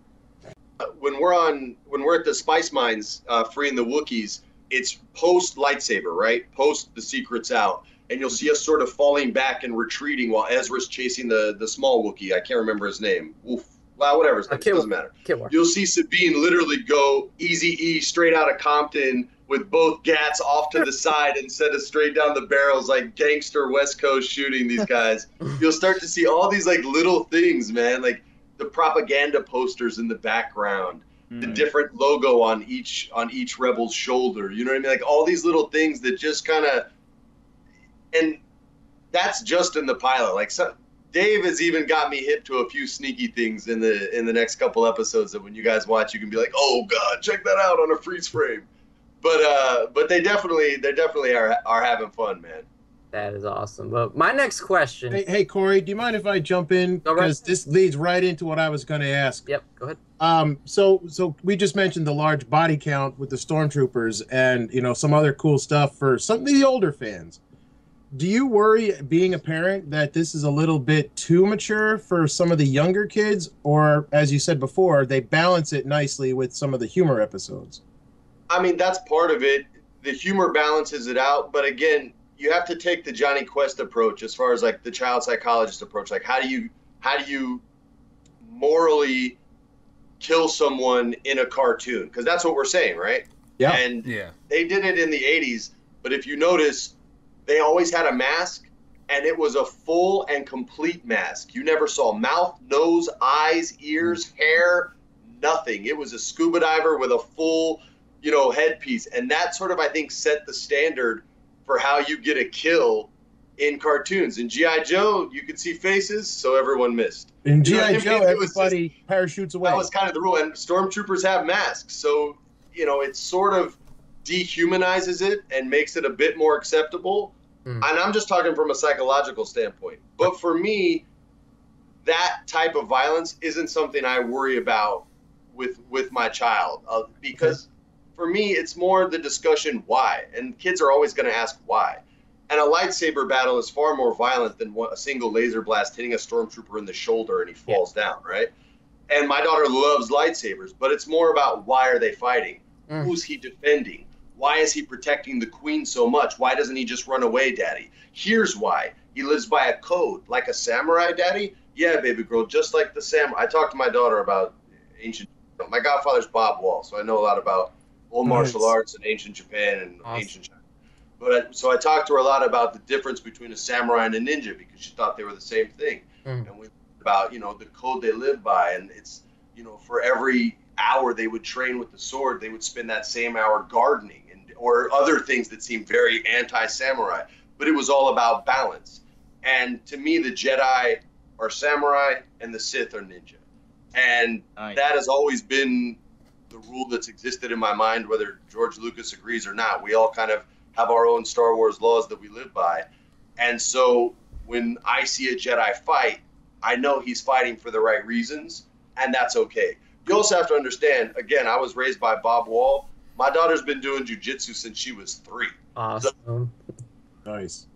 S7: when we're on when we're at the spice mines uh, freeing the Wookiees, it's post lightsaber, right? Post the secrets out, and you'll see us sort of falling back and retreating while Ezra's chasing the the small Wookiee. I can't remember his name. Oof. Well, whatever his name.
S2: Okay,
S7: It doesn't matter.
S2: Kid
S7: You'll see Sabine literally go easy E straight out of Compton with both gats off to the [LAUGHS] side instead of straight down the barrels like gangster West Coast shooting these guys. You'll start to see all these like little things, man, like the propaganda posters in the background, the
S3: Mm.
S7: different logo on each on each rebel's shoulder. You know what I mean? Like all these little things that just kind of and that's just in the pilot. Like so, Dave has even got me hip to a few sneaky things in the in the next couple episodes that when you guys watch, you can be like, "Oh God, check that out on a freeze frame." But uh, but they definitely they definitely are are having fun, man.
S2: That is awesome. But my next question.
S6: Hey, hey, Corey, do you mind if I jump in
S2: Go right
S6: because this leads right into what I was going to ask?
S2: Yep, go ahead.
S6: Um, so so we just mentioned the large body count with the stormtroopers and you know some other cool stuff for some of the older fans. Do you worry, being a parent, that this is a little bit too mature for some of the younger kids, or as you said before, they balance it nicely with some of the humor episodes?
S7: I mean, that's part of it. The humor balances it out, but again, you have to take the Jonny Quest approach as far as like the child psychologist approach. Like, how do you how do you morally kill someone in a cartoon? Because that's what we're saying, right?
S6: Yeah.
S7: And
S1: Yeah.
S7: they did it in the 80s, but if you notice, they always had a mask and it was a full and complete mask. You never saw mouth, nose, eyes, ears, hair, nothing. It was a scuba diver with a full, you know, headpiece. And that sort of I think set the standard for how you get a kill in cartoons. In GI Joe, you could see faces, so everyone missed.
S6: In
S7: You know
S6: GI? Joe,
S7: It was
S6: everybody parachutes away.
S7: That was kind of the rule. And stormtroopers have masks, so you know it sort of dehumanizes it and makes it a bit more acceptable.
S2: Mm.
S7: And I'm just talking from a psychological standpoint. But for me, that type of violence isn't something I worry about with with my child uh, because for me it's more the discussion why, and kids are always going to ask why. And a lightsaber battle is far more violent than a single laser blast hitting a stormtrooper in the shoulder and he falls down, right? And my daughter loves lightsabers, but it's more about why are they fighting?
S2: Mm.
S7: Who's he defending? Why is he protecting the queen so much? Why doesn't he just run away, daddy? Here's why. He lives by a code, like a samurai, daddy? Yeah, baby girl, just like the samurai. I talked to my daughter about ancient. My godfather's Bob Wall, so I know a lot about old martial arts and ancient Japan and
S2: Awesome.
S7: ancient China. But I, so I talked to her a lot about the difference between a samurai and a ninja because she thought they were the same thing.
S2: Mm.
S7: And we about you know the code they live by, and it's you know for every hour they would train with the sword, they would spend that same hour gardening and or other things that seem very anti-samurai. But it was all about balance. And to me, the Jedi are samurai and the Sith are ninja. And
S3: Nice.
S7: that has always been the rule that's existed in my mind, whether George Lucas agrees or not. We all kind of have our own Star Wars laws that we live by. And so when I see a Jedi fight, I know he's fighting for the right reasons, and that's okay. You also have to understand, again, I was raised by Bob Wall. My daughter's been doing jujitsu since she was three.
S2: Awesome.
S6: nice.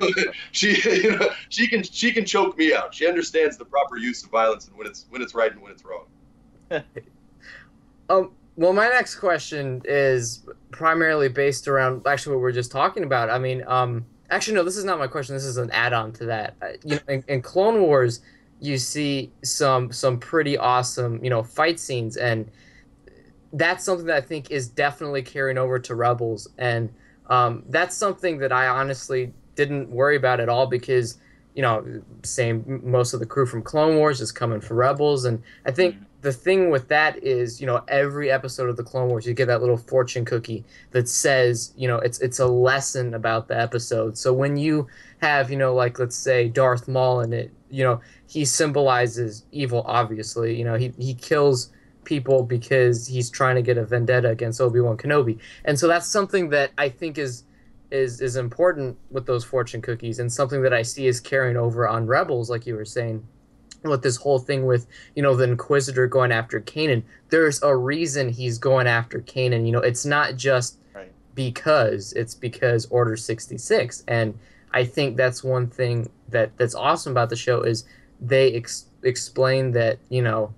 S6: [LAUGHS]
S7: she you know, she can she can choke me out. She understands the proper use of violence and when it's when it's right and when it's wrong.
S2: Um, well, my next question is primarily based around actually what we are just talking about. I mean, um, actually, no, this is not my question. This is an add-on to that. Uh, you know, in, in Clone Wars, you see some some pretty awesome, you know, fight scenes, and that's something that I think is definitely carrying over to Rebels, and um, that's something that I honestly didn't worry about at all because you know, same most of the crew from Clone Wars is coming for Rebels, and I think the thing with that is, you know, every episode of the Clone Wars, you get that little fortune cookie that says, you know, it's it's a lesson about the episode. So when you have, you know, like let's say Darth Maul in it, you know, he symbolizes evil. Obviously, you know, he he kills people because he's trying to get a vendetta against Obi Wan Kenobi, and so that's something that I think is is is important with those fortune cookies, and something that I see is carrying over on Rebels, like you were saying with this whole thing with you know the inquisitor going after Kanan there's a reason he's going after Kanan you know it's not just
S3: Right.
S2: because it's because order 66 and I think that's one thing that that's awesome about the show is they ex- explain that you know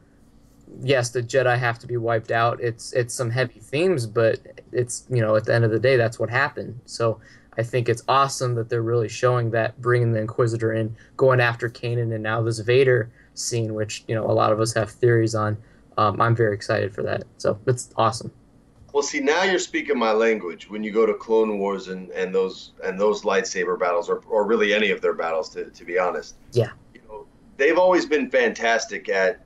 S2: yes the Jedi have to be wiped out it's it's some heavy themes but it's you know at the end of the day that's what happened so I think it's awesome that they're really showing that, bringing the Inquisitor in, going after Kanan, and now this Vader scene, which you know a lot of us have theories on. Um, I'm very excited for that. So it's awesome.
S7: Well, see, now you're speaking my language when you go to Clone Wars and, and those and those lightsaber battles, or, or really any of their battles, to, to be honest.
S2: Yeah.
S7: You know, they've always been fantastic at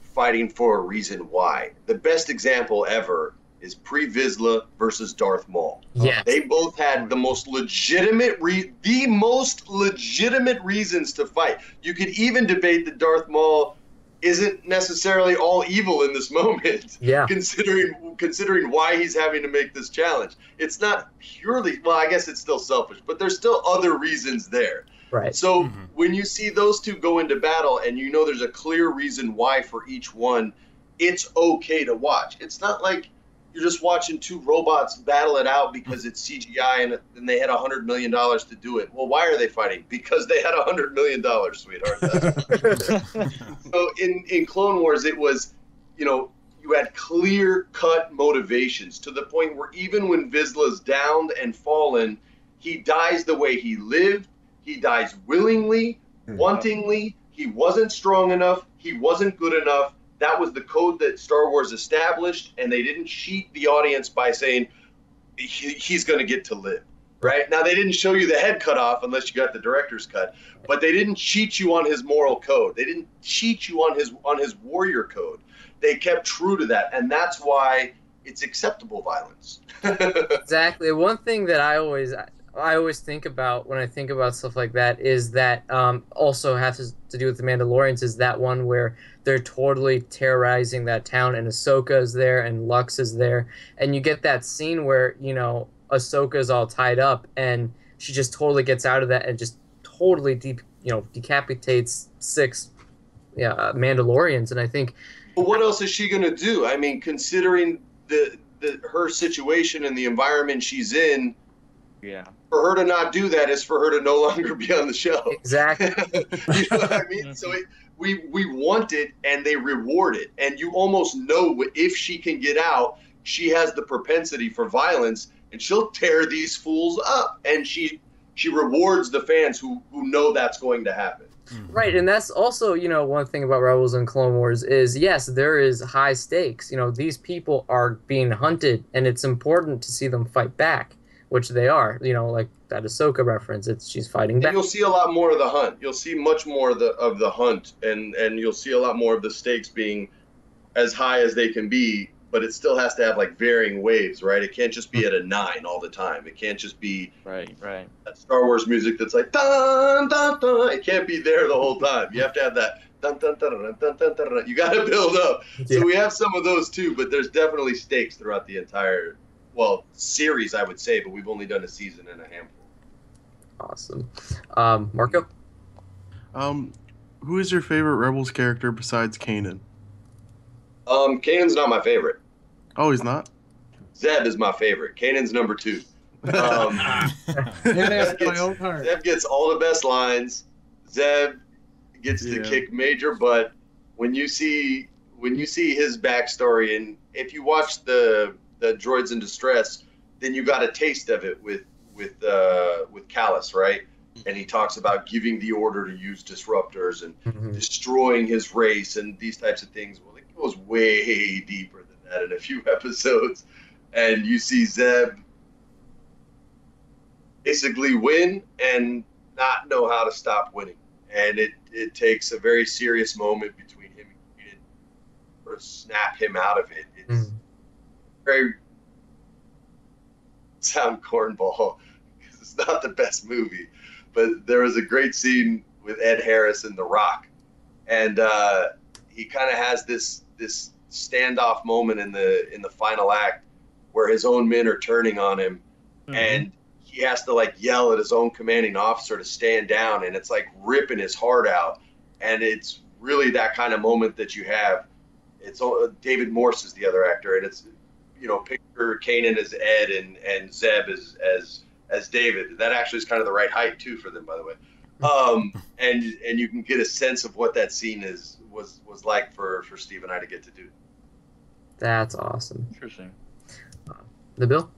S7: fighting for a reason why. The best example ever is Pre Vizsla versus Darth Maul.
S2: Yeah.
S7: They both had the most legitimate, re- the most legitimate reasons to fight. You could even debate that Darth Maul isn't necessarily all evil in this [LAUGHS] moment,
S2: Yeah.
S7: considering considering why he's having to make this challenge. It's not purely well, I guess it's still selfish, but there's still other reasons there.
S2: Right.
S7: So
S1: Mhm.
S7: when you see those two go into battle and you know there's a clear reason why for each one, it's okay to watch. It's not like you're just watching two robots battle it out because it's CGI and, and they had a hundred million dollars to do it. Well, why are they fighting? Because they had a hundred million dollars, sweetheart. [LAUGHS] So in in Clone Wars, it was, you know, you had clear cut motivations to the point where even when Vizsla's downed and fallen, he dies the way he lived. He dies willingly, hmm. wantingly. He wasn't strong enough. He wasn't good enough. That was the code that Star Wars established, and they didn't cheat the audience by saying he, he's going to get to live. Right now, they didn't show you the head cut off unless you got the director's cut, but they didn't cheat you on his moral code. They didn't cheat you on his on his warrior code. They kept true to that, and that's why it's acceptable violence. [LAUGHS]
S2: Exactly. One thing that I always I always think about when I think about stuff like that is that um, also has to do with the Mandalorians. Is that one where they're totally terrorizing that town, and Ahsoka is there, and Lux is there, and you get that scene where you know Ahsoka is all tied up, and she just totally gets out of that and just totally deep, you know, decapitates six, yeah, uh, Mandalorians, and I think
S7: But what else is she going to do? I mean, considering the, the her situation and the environment she's in,
S3: yeah.
S7: For her to not do that is for her to no [LAUGHS] longer be on the show.
S2: exactly. [LAUGHS]
S7: you know what I mean? Mm-hmm. So it, we we want it, and they reward it, and you almost know if she can get out, she has the propensity for violence, and she'll tear these fools up, and she she rewards the fans who who know that's going to happen. Mm-hmm.
S2: Right, and that's also, you know, one thing about Rebels and Clone Wars is yes, there is high stakes. You know, these people are being hunted, and it's important to see them fight back, which they are. You know, like that Ahsoka reference, it's she's fighting
S7: And
S2: back.
S7: you'll see a lot more of the hunt. You'll see much more of the of the hunt, and and you'll see a lot more of the stakes being as high as they can be. But it still has to have like varying waves, right? It can't just be at a nine all the time. It can't just be
S3: Right, right.
S7: that Star Wars music that's like dun dun dun. It can't be there the whole time. You have to have that dun dun dun dun dun dun dun. dun. You got to build up.
S2: Yeah.
S7: So we have some of those too, but there's definitely stakes throughout the entire well series, I would say. But we've only done a season and a handful.
S2: Awesome, um, Marco.
S5: Um, who is your favorite Rebels character besides Kanan?
S7: Um, Kanan's not my favorite.
S5: Oh, he's not.
S7: Zeb is my favorite. Kanan's number two. [LAUGHS] Um,
S6: And after my own heart.
S7: Zeb gets all the best lines. Zeb gets to kick major butt. When you see when you see his backstory, and if you watch the the Droids in Distress, then you got a taste of it with with uh, with Kallus, right? And he talks about giving the order to use disruptors and
S2: Mhm.
S7: destroying his race and these types of things. Well, it goes way deeper than that in a few [LAUGHS] episodes. And you see Zeb basically win and not know how to stop winning. And it, it takes a very serious moment between him and Kanan for snap him out of it. Very sound cornball because it's not the best movie. But there was a great scene with Ed Harris in The Rock, and uh, he kind of has this this standoff moment in the in the final act where his own men are turning on him, and he has to like yell at his own commanding officer to stand down, and it's like ripping his heart out, and it's really that kind of moment that you have. It's all- David Morse is the other actor, and it's you know picture Kanan as Ed and and Zeb as as as David. That actually is kind of the right height too for them, by the way. Um, and and you can get a sense of what that scene is was was like for for Steve and I to get to do.
S2: That's awesome.
S3: Interesting.
S2: The bill.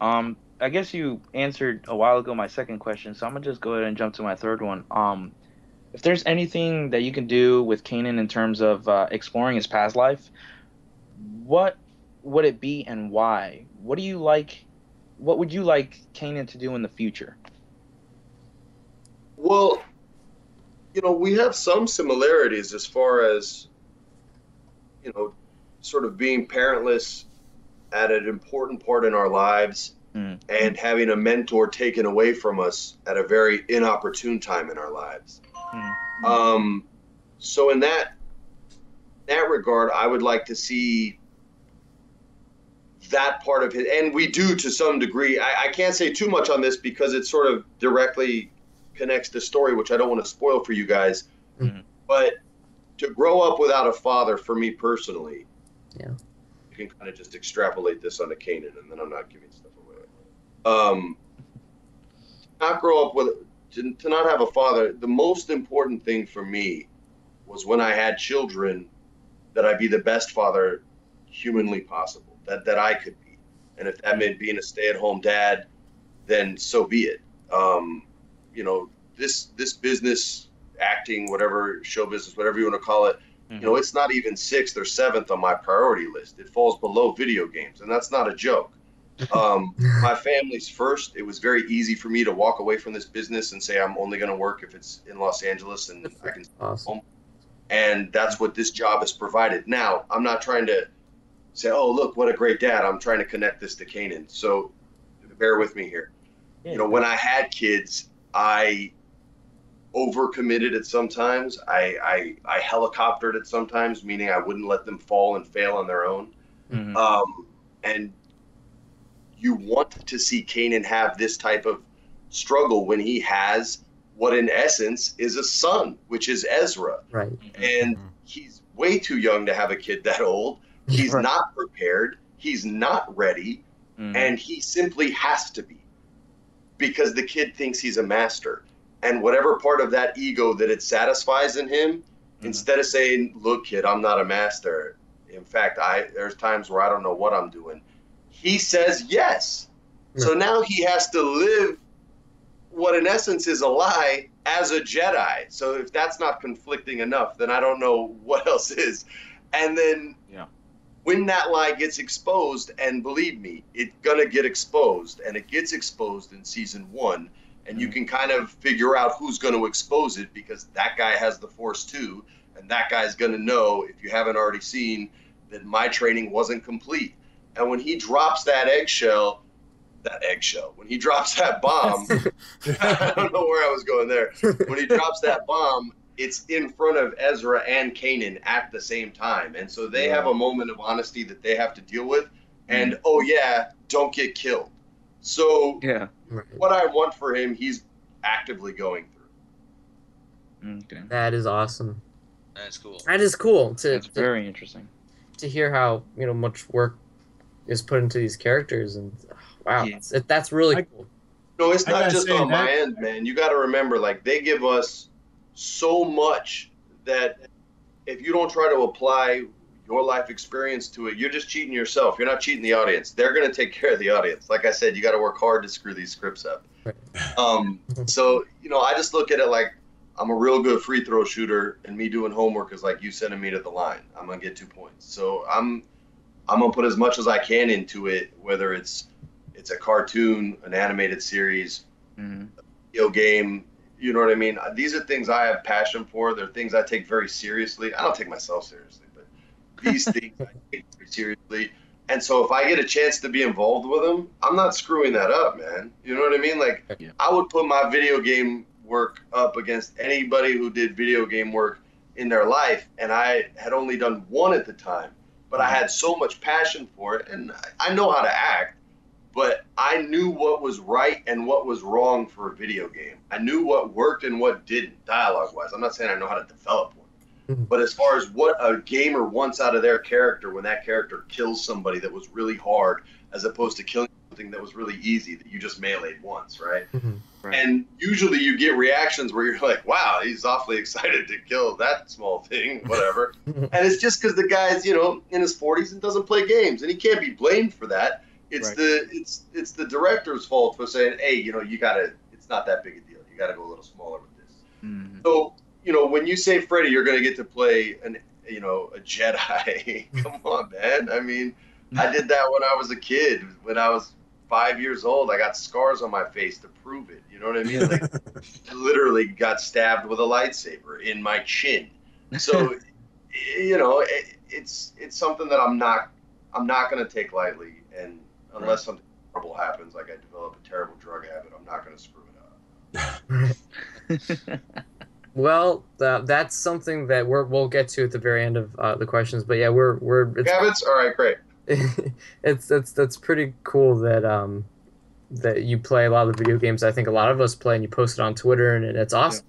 S3: Um, I guess you answered a while ago my second question, so I'm gonna just go ahead and jump to my third one. Um, if there's anything that you can do with Kanan in terms of uh, exploring his past life, what would it be and why? What do you like? What would you like Kanan to do in the future?
S7: Well, you know, we have some similarities as far as, you know, sort of being parentless at an important part in our lives
S3: Mm.
S7: and having a mentor taken away from us at a very inopportune time in our lives.
S3: Mm.
S7: Um, so in that that regard, I would like to see that part of it, and we do to some degree. I, I can't say too much on this because it sort of directly connects the story, which I don't want to spoil for you guys.
S3: Mhm.
S7: But to grow up without a father, for me personally,
S2: Yeah.
S7: you can kind of just extrapolate this onto Kanan, and then I'm not giving stuff away. Um, not grow up with to, to not have a father. The most important thing for me was when I had children that I be the best father humanly possible that that I could be, and if that meant being a stay-at-home dad, then so be it. Um, you know, this this business, acting, whatever show business, whatever you want to call it, you know, it's not even sixth or seventh on my priority list. It falls below video games, and that's not a joke. [LAUGHS] Um, my family's first. It was very easy for me to walk away from this business and say I'm only going to work if it's in Los Angeles and I can
S2: Awesome.
S7: and that's what this job has provided. Now, I'm not trying to say, "Oh, look, what a great dad." I'm trying to connect this to Kanan. So, bear with me here. You know, when I had kids, I overcommitted at sometimes. I, I I helicoptered at sometimes, meaning I wouldn't let them fall and fail on their own.
S3: Mhm.
S7: Um, and you want to see Kanan have this type of struggle when he has what, in essence, is a son, which is Ezra
S2: Right.
S7: and he's way too young to have a kid that old. He's
S3: Right.
S7: not prepared. He's not ready,
S3: Mhm.
S7: and he simply has to be because the kid thinks he's a master. And whatever part of that ego that it satisfies in him,
S3: Mhm.
S7: instead of saying, "Look, kid, I'm not a master." In fact, I there's times where I don't know what I'm doing. He says yes. So now he has to live what in essence is a lie as a Jedi. So if that's not conflicting enough, then I don't know [LAUGHS] what else is. And then. When that lie gets exposed, and believe me, it's gonna get exposed, and it gets exposed in season one, and you mm. can kind of figure out who's gonna expose it because that guy has the force too, and that guy's gonna know if you haven't already seen that my training wasn't complete. And when he drops that eggshell, that eggshell, when he [LAUGHS] drops that bomb, [LAUGHS] [LAUGHS] I don't know where I was going there. When he drops that bomb, it's in front of Ezra and Kanan at the same time. And so they have a moment of honesty that they have to deal with. Hmm. And oh, yeah, don't get killed. So,
S3: Yeah.
S2: Right.
S7: what I want for him, he's actively going through.
S3: Okay.
S2: That is awesome.
S4: That's cool.
S2: That is cool to
S3: That's
S2: to,
S3: very interesting.
S2: to hear how you know much work is put into these characters and wow,
S3: Yeah.
S2: that's, that's really
S6: I-
S2: cool.
S7: No, it's not just
S6: say
S7: on my end, man. You got to remember, like, they give us so much that if you don't try to apply your life experience to it, you're just cheating yourself. You're not cheating the audience. They're going to take care of the audience. Like I said, you got to work hard to screw these scripts up.
S2: Right.
S7: Um, [LAUGHS] so, you know, I just look at it like I'm a real good free throw shooter, and me doing homework is like you sending me to the line. I'm going to get two points. So I'm. I'm gonna put as much as I can into it, whether it's it's a cartoon, an animated series,
S3: hmm
S7: video game. You know what I mean? These are things I have passion for. They're things I take very seriously. I don't take myself seriously, but these [LAUGHS] things I take very seriously. And so if I get a chance to be involved with them, I'm not screwing that up, man. You know what I mean? Like
S3: Yeah.
S7: I would put my video game work up against anybody who did video game work in their life, and I had only done one at the time, but I mm-hmm. had so much passion for it, and I- I know how to act but I knew what was right and what was wrong for a video game. I knew what worked and what didn't, dialogue wise. I'm not saying I know how to develop one,
S2: Mhm.
S7: but as far as what a gamer wants out of their character when that character kills somebody that was really hard, as opposed to killing something that was really easy that you just meleeed once, right?
S2: Mhm.
S3: Right.
S7: And usually you get reactions where you're like, wow, he's awfully [LAUGHS] excited to kill that small thing, whatever. [LAUGHS] and it's just because the guy's, you know, in his 40s and doesn't play games, and he can't be blamed for that. It's
S3: Right.
S7: the it's it's the director's fault for saying, hey, you know, you gotta. It's not that big a deal. You gotta go a little smaller with this.
S3: hmm
S7: So, you know, when you say Freddy, you're gonna get to play an, you know, a Jedi. [LAUGHS] Come on, man. I mean, I did that when I was a kid. When I was five years old, I got scars on my face to prove it. You know what I mean? Like, [LAUGHS] I literally got stabbed with a lightsaber in my chin. So, [LAUGHS] you know, it, it's it's something that I'm not I'm not going to take lightly. and unless something horrible happens, like I develop a terrible drug habit, I'm not going to screw it up. [LAUGHS]
S2: Well, uh, that's something that we're, we'll get to at the very end of uh, the questions. But yeah, we're we're it's,
S7: Habits? All right, great. [LAUGHS]
S2: it's it's that's pretty cool that um that you play a lot of the video games. I think a lot of us play, and you post it on Twitter, and it's awesome.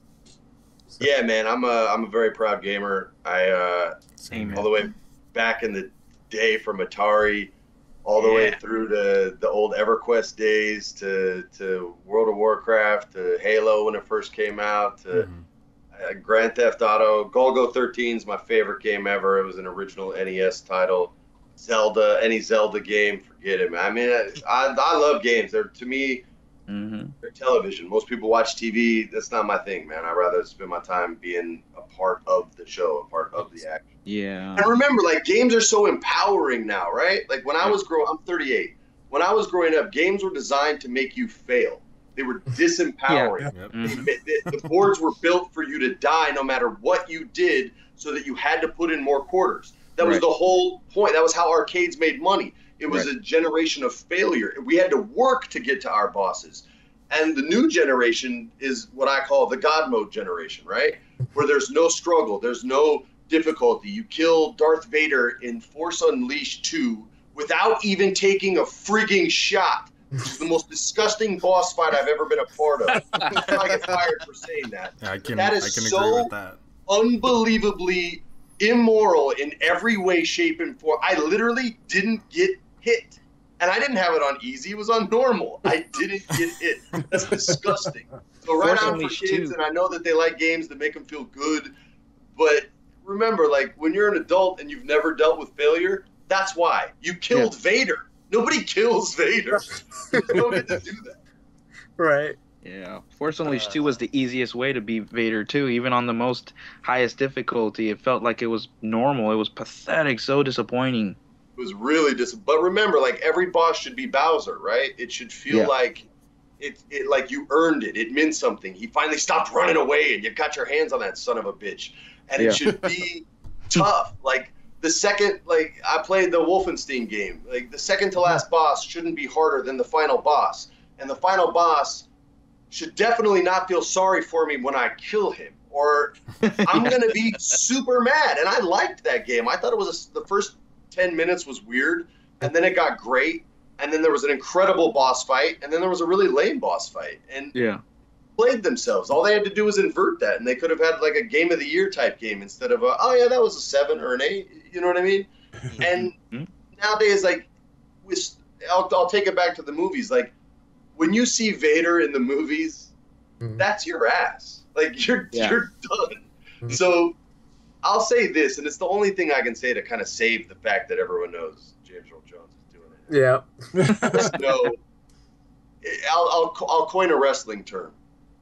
S7: Yeah, man, I'm a I'm a very proud gamer. I uh,
S3: Same
S7: all the way back in the day from Atari, all the way through to the old EverQuest days, to to World of Warcraft, to Halo when it first came out, to
S1: Mhm.
S7: uh, Grand Theft Auto. Golgo 13 is my favorite game ever. It was an original NES title. Zelda, any Zelda game, forget it, man. I mean, I, I, I love games. They're to me,
S3: hmm
S7: they're television. Most people watch TV. That's not my thing, man. I'd rather spend my time being a part of the show, a part of the action.
S3: Yeah.
S7: And remember, like games are so empowering now, right? Like when I was growing, I'm 38. When I was growing up, games were designed to make you fail. They were [LAUGHS] disempowering.
S1: Yep.
S3: Mhm.
S7: The, the boards were built for you to die no matter what you did, so that you had to put in more quarters. That was
S3: Right.
S7: the whole point. That was how arcades made money. It was a generation of failure. We had to work to get to our bosses. And the new generation is what I call the God mode generation, right? Where there's no struggle, there's no difficulty. You kill Darth Vader in Force Unleashed 2 without even taking a frigging shot. Which is the most disgusting boss fight I've ever been a part of. [LAUGHS] I get fired for saying that.
S1: I can
S7: That
S1: I can
S7: so-
S1: agree with that.
S7: Unbelievably immoral in every way, shape, and form. I literally didn't get hit. And I didn't have it on easy, it was on normal. I didn't get it. That's disgusting. So right
S3: Force
S7: on for
S3: Unleashed
S7: kids,
S3: too.
S7: and I know that they like games that make them feel good, but remember, like when you're an adult and you've never dealt with failure, that's why you killed Vader. Nobody kills Vader. you don't get to do that.
S2: Right.
S3: Yeah, Force Unleashed 2 was the easiest way to beat Vader too. Even on the most highest difficulty, it felt like it was normal. It was pathetic, so disappointing.
S7: Was really dis. But remember, like every boss should be Bowser, right? It should feel
S3: Yeah.
S7: like it, it, like you earned it. It meant something. He finally stopped running away, and you got your hands on that son of a bitch. And
S3: Yeah.
S7: it should be [LAUGHS] tough. Like the second, like I played the Wolfenstein game. Like the second to last boss shouldn't be harder than the final boss, and the final boss should definitely not feel sorry for me when I kill him, or [LAUGHS] I'm gonna be super mad. And I liked that game. I thought it was a, the first ten minutes was weird, and then it got great, and then there was an incredible boss fight, and then there was a really lame boss fight, and
S3: Yeah.
S7: played themselves. All they had to do was invert that, and they could have had like a game of the year type game instead of a oh yeah that was a seven or an eight. You know what I mean? [LAUGHS] And
S3: Mhm.
S7: nowadays, like, with I'll, I'll take it back to the movies. Like, when you see Vader in the movies,
S2: Mhm.
S7: that's your ass. Like you're
S3: Yeah.
S7: you're done.
S2: Mhm.
S7: So I'll say this, and it's the only thing I can say to kind of save the fact that everyone knows James Earl Jones is doing it.
S2: Yeah. [LAUGHS]
S7: Just know, I'll, I'll I'll coin a wrestling term.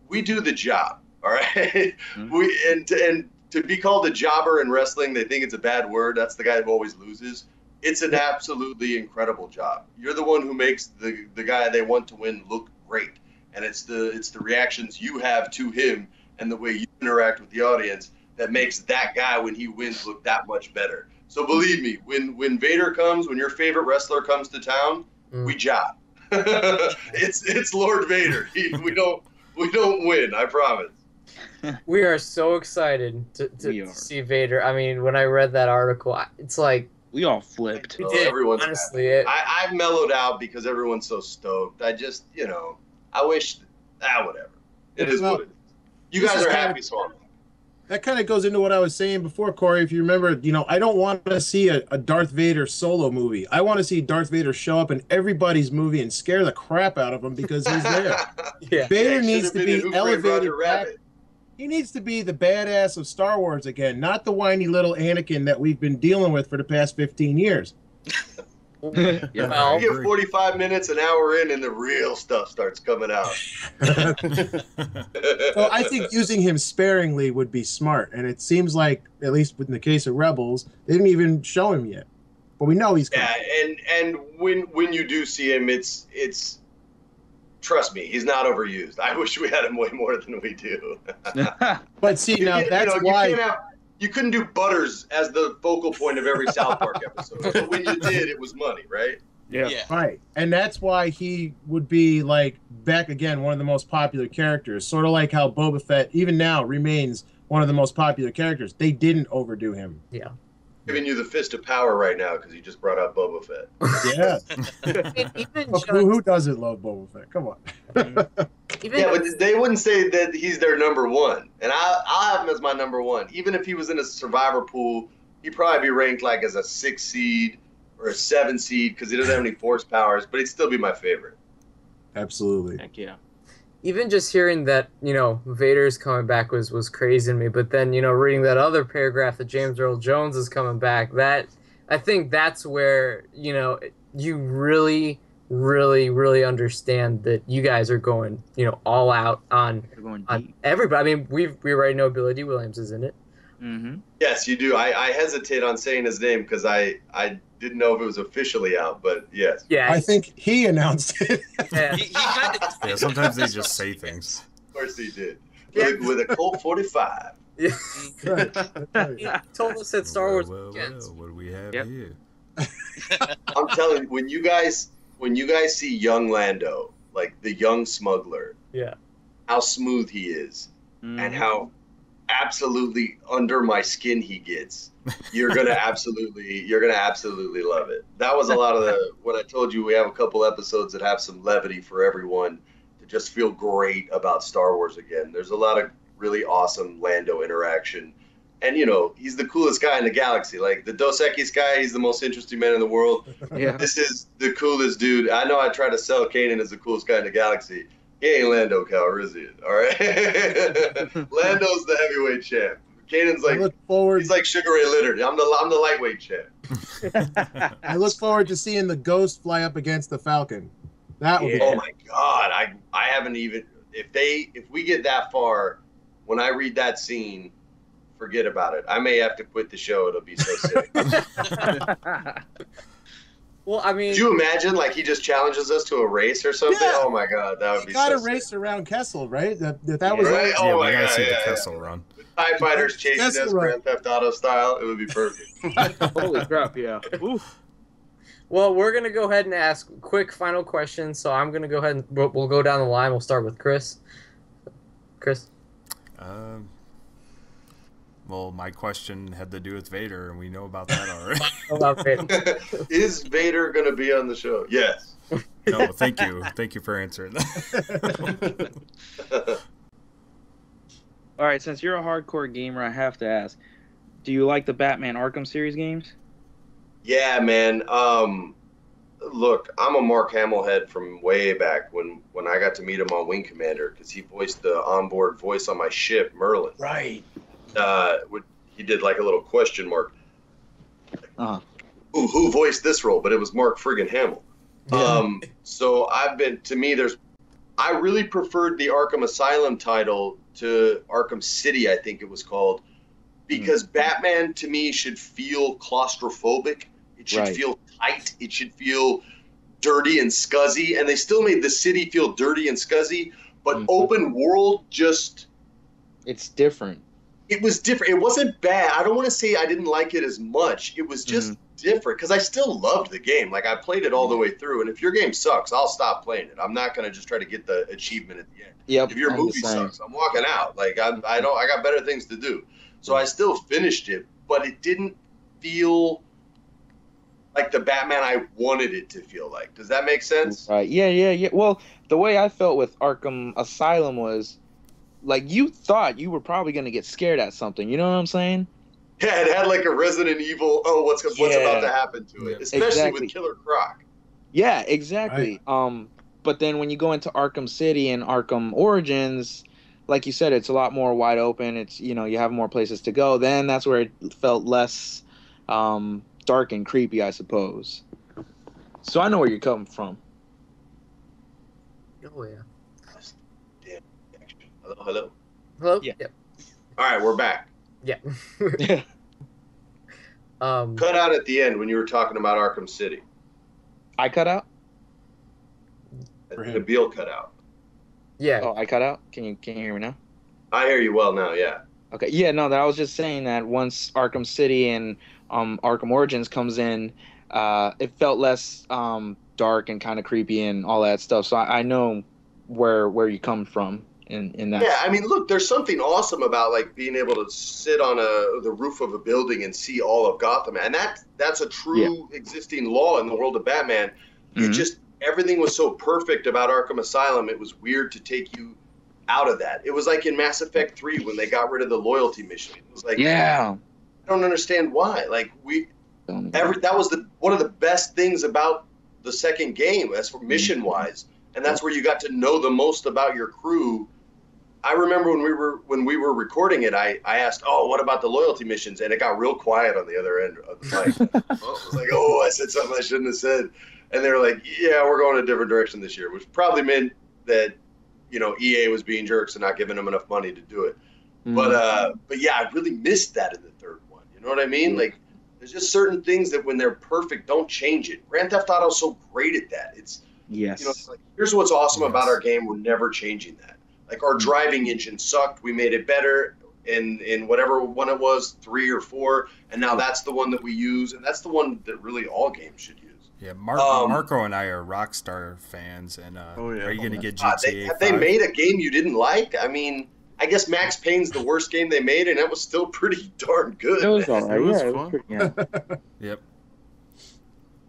S7: We do the job, all right?
S3: Mhm.
S7: We and to, and to be called a jobber in wrestling, they think it's a bad word. That's the guy who always loses. It's an absolutely incredible job. You're the one who makes the the guy they want to win look great, and it's the it's the reactions you have to him and the way you interact with the audience that makes that guy when he wins look that much better. So believe me, when when Vader comes, when your favorite wrestler comes to town,
S2: Mm.
S7: we job. [LAUGHS] it's it's Lord Vader. He, we don't we don't win. I promise. [LAUGHS]
S2: We are so excited to, to, to see Vader. I mean, when I read that article, it's like
S3: We all flipped.
S2: we
S7: Oh,
S2: did,
S7: everyone's
S2: honestly. It,
S7: I, I've mellowed out because everyone's so stoked. I just you know I wish ah whatever. It is
S6: Well,
S7: what it is. You guys
S6: is
S7: are
S6: kind of-
S7: happy, so I'm
S6: that kind of goes into what I was saying before, Corey. If you remember, you know, I don't want to see a, a Darth Vader solo movie. I want to see Darth Vader show up in everybody's movie and scare the crap out of him because he's there. [LAUGHS]
S2: yeah.
S6: Vader needs to be
S7: in Who Framed
S6: elevated back. He needs to be the badass of Star Wars again, not the whiny little Anakin that we've been dealing with for the past 15 years. [LAUGHS] [LAUGHS]
S3: yeah.
S2: Well,
S7: You get 45 minutes, an hour in, and the real stuff starts coming out. [LAUGHS]
S6: So I think using him sparingly would be smart, and it seems like, at least in the case of Rebels, they didn't even show him yet. But we know he's coming.
S7: Yeah, and and when when you do see him, it's it's trust me, he's not overused. I wish we had him way more than we do. [LAUGHS]
S6: But see, now
S7: You- you
S6: that's
S7: know,
S6: why.
S7: You, can't have, you couldn't do Butters as the focal point of every South Park [LAUGHS] episode. But when you did, it was money, right?
S3: Yeah.
S4: Yeah.
S6: Right. And that's why he would be like back again one of the most popular characters. Sort of like how Boba Fett even now remains one of the most popular characters. They didn't overdo him.
S7: Giving you the fist of power right now because you just brought up Boba Fett.
S6: Yeah. [LAUGHS]
S2: Even
S6: Look, who, who doesn't love Boba Fett? Come on. [LAUGHS]
S2: even
S7: Yeah, but they wouldn't say that he's their number one, and I, I'll have him as my number one. Even if he was in a survivor pool, he'd probably be ranked like as a six seed or a seven seed because he doesn't have any force powers, but he'd still be my favorite.
S6: Absolutely.
S3: Heck yeah.
S2: Even just hearing that you know Vader's coming back was was crazy to me. But then you know reading that other paragraph that James Earl Jones is coming back, that I think that's where you know you really, really, really understand that you guys are going you know all out on on
S3: deep.
S2: everybody. I mean we we already know Billy Dee Williams is in it.
S3: Mm-hmm.
S7: Yes, you do. I, I hesitate on saying his name because I, I didn't know if it was officially out, but yes.
S2: Yeah,
S6: I think he announced it. [LAUGHS]
S2: yeah.
S4: He, he kind of.
S1: Yeah, sometimes they just say things.
S7: Of course he did.
S2: Yeah.
S7: With, with a Colt 45.
S2: yeah.
S6: Right. [LAUGHS]
S2: He told us that Star Wars
S1: Well, well, well, what do we have
S3: Yep.
S1: here? [LAUGHS]
S7: I'm telling you, when you guys when you guys see young Lando, like the young smuggler,
S2: Yeah.
S7: how smooth he is
S3: Mm-hmm.
S7: and how absolutely under my skin he gets, you're gonna [LAUGHS] absolutely you're gonna absolutely love it. That was a lot of the when I told you we have a couple episodes that have some levity for everyone to just feel great about Star Wars again. There's a lot of really awesome Lando interaction. And you know, he's the coolest guy in the galaxy. Like the Dos Equis guy, he's the most interesting man in the world. [LAUGHS]
S3: yeah.
S7: This is the coolest dude. I know I try to sell Kanan as the coolest guy in the galaxy. He ain't Lando Calrissian, all right? [LAUGHS] Lando's the heavyweight champ. Kanan's
S6: I
S7: like
S6: look forward.
S7: he's like Sugar Ray Leonard. I'm the I'm the lightweight champ. [LAUGHS]
S6: I look forward to seeing the Ghost fly up against the Falcon. That would be.
S7: Oh my god, I I haven't even if they if we get that far, when I read that scene, forget about it. I may have to quit the show. It'll be so sick. [LAUGHS]
S2: Well, I mean,
S7: Could you imagine like he just challenges us to a race or something?
S6: Yeah.
S7: Oh my god, that would
S6: He
S7: be
S6: got
S7: so
S6: a
S7: sick.
S6: race around Kessel, right? That that, that was
S7: Right?
S1: yeah,
S7: Oh
S1: we
S7: my
S1: gotta
S7: God,
S1: see
S7: yeah,
S1: the
S7: yeah.
S1: Kessel run.
S7: TIE fighters chasing
S6: That's
S7: us,
S6: right.
S7: Grand Theft Auto style. It would be perfect. [LAUGHS]
S3: Holy crap! Yeah. Oof.
S2: Well, we're gonna go ahead and ask quick final questions. So I'm gonna go ahead and we'll, we'll go down the line. We'll start with Chris. Chris.
S1: Um, well, my question had to do with Vader, and we know about that already. [LAUGHS]
S2: About Vader? [LAUGHS]
S7: Is Vader going to be on the show? Yes.
S1: no, thank you, thank you for answering that. [LAUGHS]
S3: All right. Since you're a hardcore gamer, I have to ask: Do you like the Batman Arkham series games?
S7: yeah, man. Um, look, I'm a Mark Hamill head from way back when when I got to meet him on Wing Commander because he voiced the onboard voice on my ship Merlin.
S3: Right.
S7: Uh, he did like a little question mark.
S3: Uh-huh.
S7: Who who voiced this role? But it was Mark friggin' Hamill. Yeah. Um, so I've been to me. There's, I really preferred the Arkham Asylum title to Arkham City. I think it was called because Batman to me should feel claustrophobic. It should
S3: Right.
S7: feel tight. It should feel dirty and scuzzy. And they still made the city feel dirty and scuzzy. But
S3: Mhm.
S7: open world just
S3: It's different.
S7: It was different. It wasn't bad. I don't want to say I didn't like it as much. It was just mm-hmm. different because I still loved the game. Like I played it all the mm-hmm. way through. And if your game sucks, I'll stop playing it. I'm not gonna just try to get the achievement at the end.
S3: Yep.
S7: If your
S3: I'm
S7: movie sucks, I'm walking out. Like I, I don't. I got better things to do. So I still finished it, but it didn't feel like the Batman I wanted it to feel like. Does that make sense?
S3: Right. Yeah, yeah, yeah. Well, the way I felt with Arkham Asylum was like you thought you were probably going to get scared at something. You know what I'm saying?
S7: Yeah, it had like a Resident Evil. Oh, what's what's
S3: Yeah.
S7: about to happen to it?
S1: Yeah.
S7: Especially
S3: Exactly.
S7: with Killer Croc.
S3: Yeah, exactly. Um but then when you go into Arkham City and Arkham Origins, like you said it's a lot more wide open. It's you know, you have more places to go. Then that's where it felt less um dark and creepy, I suppose. So I know where you're coming from.
S2: Oh yeah.
S7: Hello, hello.
S2: Hello.
S3: Yeah.
S2: Yep.
S7: All right, we're back.
S2: Yeah.
S3: Yeah. [LAUGHS]
S2: um.
S7: Cut out at the end when you were talking about Arkham City.
S3: I cut out?
S6: For him.
S7: Nabil cut out.
S2: Yeah.
S3: Oh, I cut out? Can you can you hear me now?
S7: I hear you well now. Yeah.
S3: Okay, yeah, no, that I was just saying that once Arkham City and um, Arkham Origins comes in, uh, it felt less um, dark and kind of creepy and all that stuff. So I, I know where where you come from in in that.
S7: Yeah, I mean, look, there's something awesome about like being able to sit on a the roof of a building and see all of Gotham, and that that's a true existing law in the world of Batman. It
S3: Mhm.
S7: just everything was so perfect about Arkham Asylum. It was weird to take you out of that. It was like in Mass Effect Three when they got rid of the loyalty mission. It was like,
S3: yeah.
S7: I don't understand why. Like we every that was the one of the best things about the second game as for mission wise and that's where you got to know the most about your crew i remember when we were when we were recording it i i asked oh what about the loyalty missions and it got real quiet on the other end of the mic [LAUGHS] i was like oh i said something i shouldn't have said and they were like yeah we're going a different direction this year which probably meant that you know ea was being jerks and not giving them enough money to do it
S3: Mm-hmm.
S7: but uh, but yeah, I really missed that in the third one. You know what I mean? Like, there's just certain things that when they're perfect, don't change it. Grand Theft Auto's so great at that. It's
S3: yes.
S7: you know, it's like here's what's awesome about our game. We're never changing that. Like our driving engine sucked. We made it better in in whatever one it was, three or four, and now that's the one that we use, and that's the one that really all games should use.
S1: Yeah, Mar-
S7: Um,
S1: Marco and I are Rockstar fans, and uh,
S5: Oh, yeah.
S1: are you going to get
S7: Uh,
S1: GTA?
S7: they, have they made a game you didn't like? I mean. I guess Max Payne's the worst game they made, and it was still [LAUGHS] pretty darn good.
S3: It was all right.
S5: It was
S3: yeah, it was
S5: fun.
S3: pretty, yeah. [LAUGHS]
S1: Yep.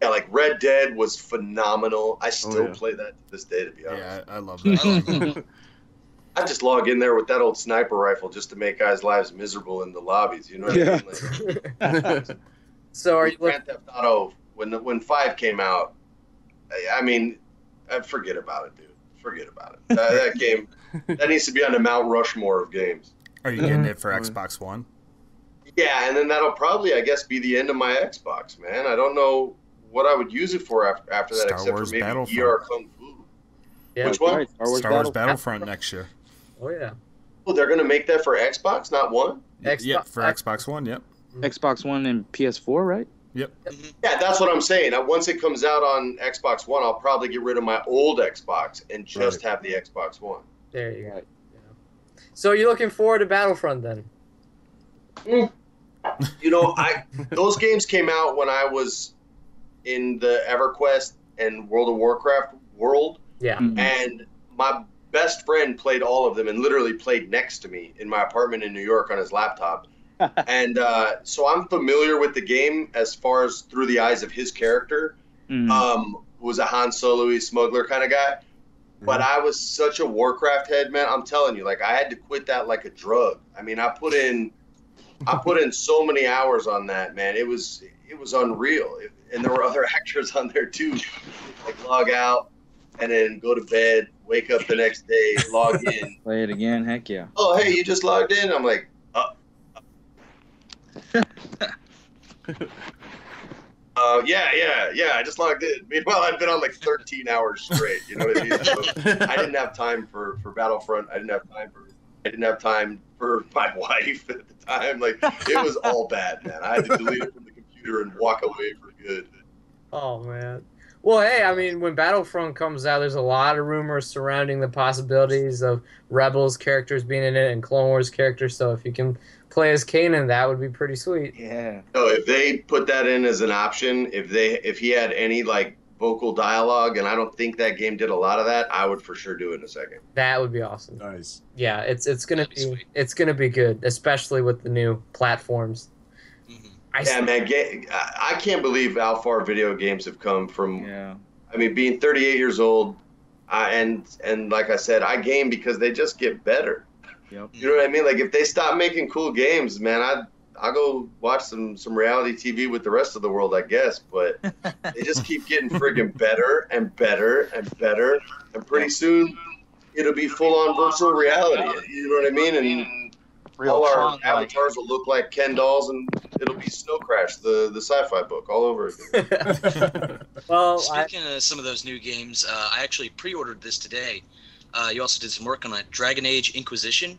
S7: Yeah, like Red Dead was phenomenal. I still
S5: yeah.
S7: play that to this day, to be honest.
S1: Yeah, I, I love that. [LAUGHS]
S4: I love that.
S7: I just log in there with that old sniper rifle just to make guys' lives miserable in the lobbies. You know what
S3: Yeah.
S7: I mean? Like, [LAUGHS]
S2: so are you
S7: Grand Theft Auto when when five came out, I, I mean, uh, forget about it, dude. Forget about it. That, that game [LAUGHS] that needs to be on the Mount Rushmore of games.
S1: Are you getting it for. Xbox One?
S7: Yeah, and then that'll probably, I guess, be the end of my Xbox, man. I don't know what I would use it for after, after that,
S1: Star
S7: except
S1: Wars
S7: for maybe
S1: Battlefront.
S7: ER Kung Fu.
S2: Yeah.
S7: Which one?
S3: Right, Star Wars,
S1: Star Wars
S3: Battle-
S1: Battlefront next year.
S2: Oh yeah.
S7: Oh, they're gonna make that for Xbox, not one.
S1: Y-
S2: Xbox-
S1: Yep, for Xbox One. Yep.
S3: Xbox One and PS4, right?
S1: Yep.
S7: Yeah, that's what I'm saying. Uh, Once it comes out on Xbox One, I'll probably get rid of my old Xbox and just have the Xbox One.
S2: There you go.
S3: Right.
S2: So you're looking forward to Battlefront then?
S7: You know, I those games came out when I was in the EverQuest and World of Warcraft world,
S2: Yeah.
S3: Mhm.
S7: and my best friend played all of them and literally played next to me in my apartment in New York on his laptop. [LAUGHS] and uh, so I'm familiar with the game as far as through the eyes of his character.
S3: Mhm.
S7: um, who was a Han Solo smuggler kind of guy. But I was such a Warcraft head, man. I'm telling you, like I had to quit that like a drug. I mean, I put in, I put in so many hours on that, man. It was it was unreal, It- and there were other [LAUGHS] actors on there too. Like log out, and then go to bed, wake up the next day, log [LAUGHS] in.
S3: Play it again. Heck yeah.
S7: Oh, hey, you just logged in. I'm like, uh, [LAUGHS] uh, yeah, yeah, yeah. I just logged in. Meanwhile, I've been on like 13 hours straight. You know what I mean? So I didn't have time for for Battlefront. I didn't have time for. I didn't have time for my [LAUGHS] wife at the time. Like it was all bad, man. I had to delete it from the computer and walk away for good.
S2: Oh man. Well, hey, I mean, when Battlefront comes out, there's a lot of rumors surrounding the possibilities of Rebels characters being in it and Clone Wars characters. So if you can play as Kanan, that would be pretty sweet.
S3: Yeah.
S7: No, if they put that in as an option, if they if he had any like vocal dialogue, and I don't think that game did a lot of that, I would for sure do it in a second.
S2: That would be awesome.
S5: nice.
S2: Yeah, it's it's gonna
S4: That'd be
S2: be it's gonna be good, especially with the new platforms. I
S7: Yeah, man, ga- I I can't believe how far video games have come from
S3: Yeah.
S7: I mean, being 38 years old, I, and and like I said, I game because they just get better.
S3: Yep.
S7: You know what I mean? Like if they stop making cool games, man, I I'll go watch some some reality TV with the rest of the world, I guess. But [LAUGHS] they just keep getting friggin' better and better and better, and pretty soon it'll be full on virtual reality. You know what I mean? And all our avatars will look like Ken dolls, and it'll be Snow Crash, the the sci-fi book, all over again. [LAUGHS]
S2: well, I,
S4: Speaking of some of those new games, uh, I actually pre-ordered this today. Uh, you also did some work on it, Dragon Age Inquisition.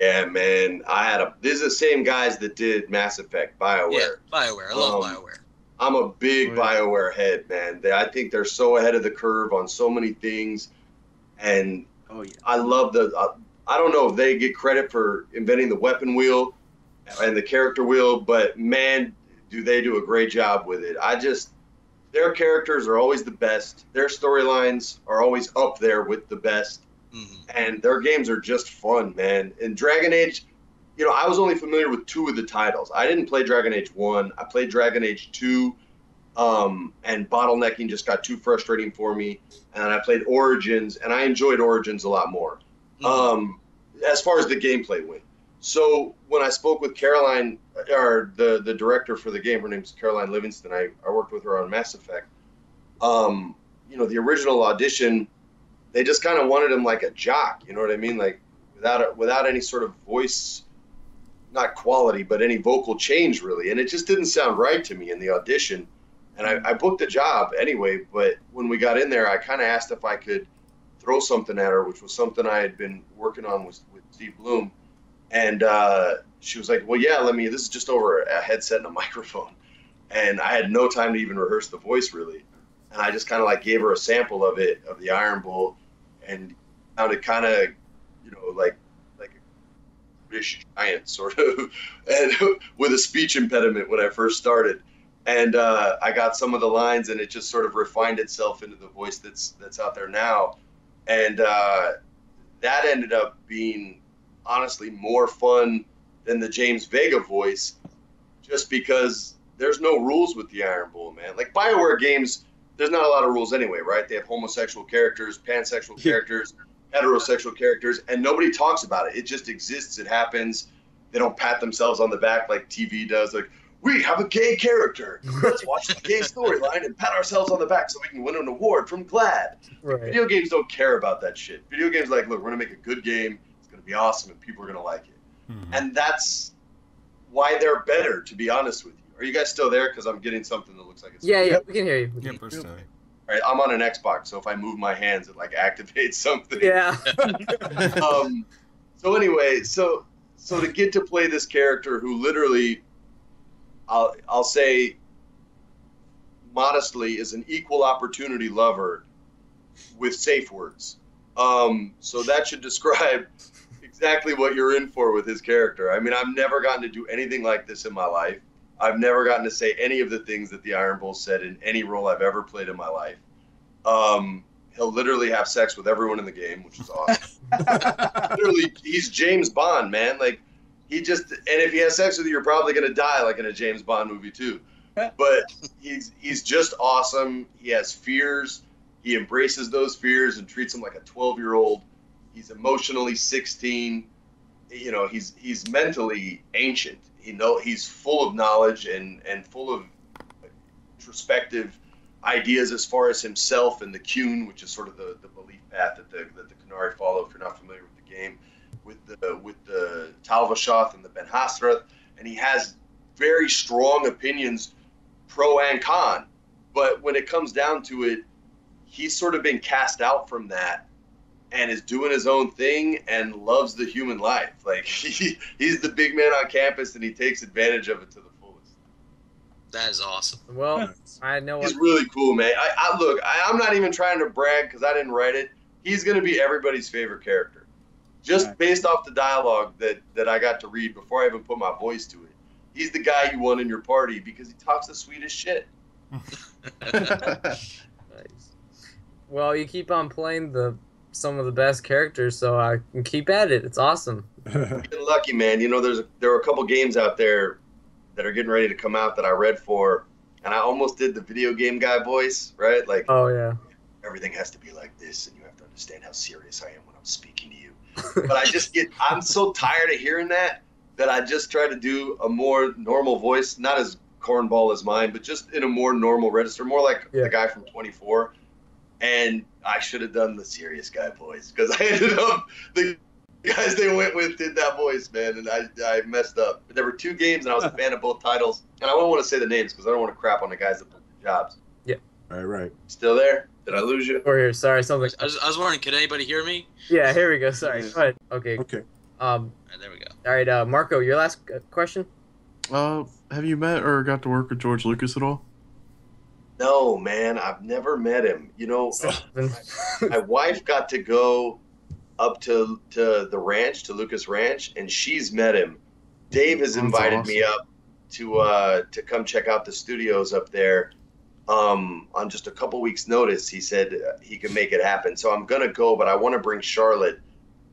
S7: Yeah, man. I had a. These are the same guys that did Mass Effect, Bioware.
S4: Yeah, Bioware. I love
S7: Um,
S4: Bioware.
S7: I'm a big
S5: Oh, yeah.
S7: Bioware head, man. They, I think they're so ahead of the curve on so many things, and
S5: Oh yeah.
S7: I love the. Uh, I don't know if they get credit for inventing the weapon wheel and the character wheel, but man, do they do a great job with it. I just their characters are always the best. Their storylines are always up there with the best,
S4: Mhm.
S7: and their games are just fun, man. And Dragon Age, you know, I was only familiar with two of the titles. I didn't play Dragon Age one. I played Dragon Age two, um, and bottlenecking just got too frustrating for me. And I played Origins, and I enjoyed Origins a lot more. Um, as far as the gameplay went. So when I spoke with Caroline, or the the director for the game, her name's Caroline Livingstone. I, I worked with her on Mass Effect. Um, you know, the original audition, they just kind of wanted him like a jock. You know what I mean? Like without a, without any sort of voice, not quality, but any vocal change really. And it just didn't sound right to me in the audition. And I, I booked the job anyway. But when we got in there, I kind of asked if I could throw something at her, which was something I had been working on with, with Steve Blum. And uh, she was like, Well, yeah, let me, this is just over a headset and a [LAUGHS] microphone. And I had no time to even rehearse the voice really. And I just kind of like gave her a sample of it, of the Iron Bull, and sounded kind of, you know, like, like a British giant sort of, [LAUGHS] and [LAUGHS] with a speech impediment when I first started. And uh, I got some of the lines, and it just sort of refined itself into the voice that's that's out there now and uh, that ended up being honestly more fun than the James Vega voice, just because there's no rules with the Iron Bull, man. Like Bioware games, there's not a lot of rules anyway, right? They have homosexual characters, pansexual [LAUGHS] characters, heterosexual characters, and nobody talks about it. It just exists. It happens. They don't pat themselves on the back like TV does. Like we have a gay character. [LAUGHS] Let's watch the gay storyline and pat ourselves on the back so we can win an award from GLAAD.
S2: Right.
S7: Video games don't care about that shit. Video games like, look, we're gonna make a good game. It's gonna be awesome, and people are gonna like it.
S1: Mhm.
S7: And that's why they're better. To be honest with you, are you guys still there? Because I'm getting something that looks like it's
S2: Yeah, yeah, we can hear you.
S1: Yep, we're still.
S7: All right, I'm on an Xbox, so if I move my hands, it like activates [LAUGHS] something.
S2: Yeah.
S7: um, so anyway, so so to get to play this character who literally, I'll I'll say, modestly is an equal opportunity lover, with safe words. Um, so that should describe [LAUGHS] exactly what you're in for with his character. I mean, I've never gotten to do anything like this in my life. I've never gotten to say any of the things that the Iron Bull said in any role I've ever played in my life. Um, he'll literally have sex with everyone in the game, which is awesome. [LAUGHS] literally, he's James Bond, man. Like he just, and if he has sex with you, you're probably gonna die, like in a James Bond movie too. [LAUGHS] But he's he's just awesome. He has fears. He embraces those fears and treats them like a 12 year old. He's emotionally 16. You know, he's he's mentally ancient. You know, he's full of knowledge and and full of introspective ideas as far as himself and the Qun, which is sort of the, the belief path that the that the Qunari follow. If you're not familiar with the game, with the with the Tal-Vashoth and the Ben-Hassrath, and he has very strong opinions, pro and con. But when it comes down to it, he's sort of been cast out from that and is doing his own thing and loves the human life. Like [LAUGHS] he, he's the big man on campus and he takes advantage of it to the fullest.
S4: That is awesome.
S2: Well, I know what.
S7: He's really cool, man. I, I look, I, I'm not even trying to brag because I didn't write it. He's gonna be everybody's favorite character, just
S6: Right.
S7: based off the dialogue that that I got to read before I even put my voice to it. He's the guy you want in your party because he talks the sweetest shit. [LAUGHS]
S2: Nice. Well, you keep on playing the some of the best characters, so I can keep at it. It's awesome. [LAUGHS]
S7: Getting lucky, man. You know, there's a, there are a couple games out there that are getting ready to come out that I read for, and I almost did the video game guy voice, right? Like
S2: Oh yeah.
S7: everything has to be like this, and you have to understand how serious I am when I'm speaking to you. [LAUGHS] But I just get, I'm so tired of hearing that that I just try to do a more normal voice, not as cornball as mine, but just in a more normal register, more like
S2: Yeah.
S7: the guy from 24. And I should have done the serious guy voice because [LAUGHS] I ended up the guys they went with did that voice, man, and I, I messed up. But there were two games, and I was a fan of both titles, and I don't want to say the names because I don't want to crap on the guys that booked the jobs. Yeah.
S6: right, right.
S7: Still there? Did I lose you?
S2: We're here. Sorry, something.
S4: I was, I was wondering, could anybody hear me?
S2: Yeah, here we go. Sorry. Go ahead. Okay.
S6: Okay.
S2: Um.
S4: Ah, there we go.
S2: All right, uh, Marco, your last uh, question.
S5: Uh, have you met or got to work with George Lucas at all?
S7: No, man, I've never met him. You know, [LAUGHS] my wife got to go up to to the ranch, to Lucas Ranch, and she's met him. Dave has
S5: That's
S7: invited me up to uh, to come check out the studios up there um, on just a couple weeks' notice. He said he could make it happen. So I'm gonna go, but I want to bring Charlotte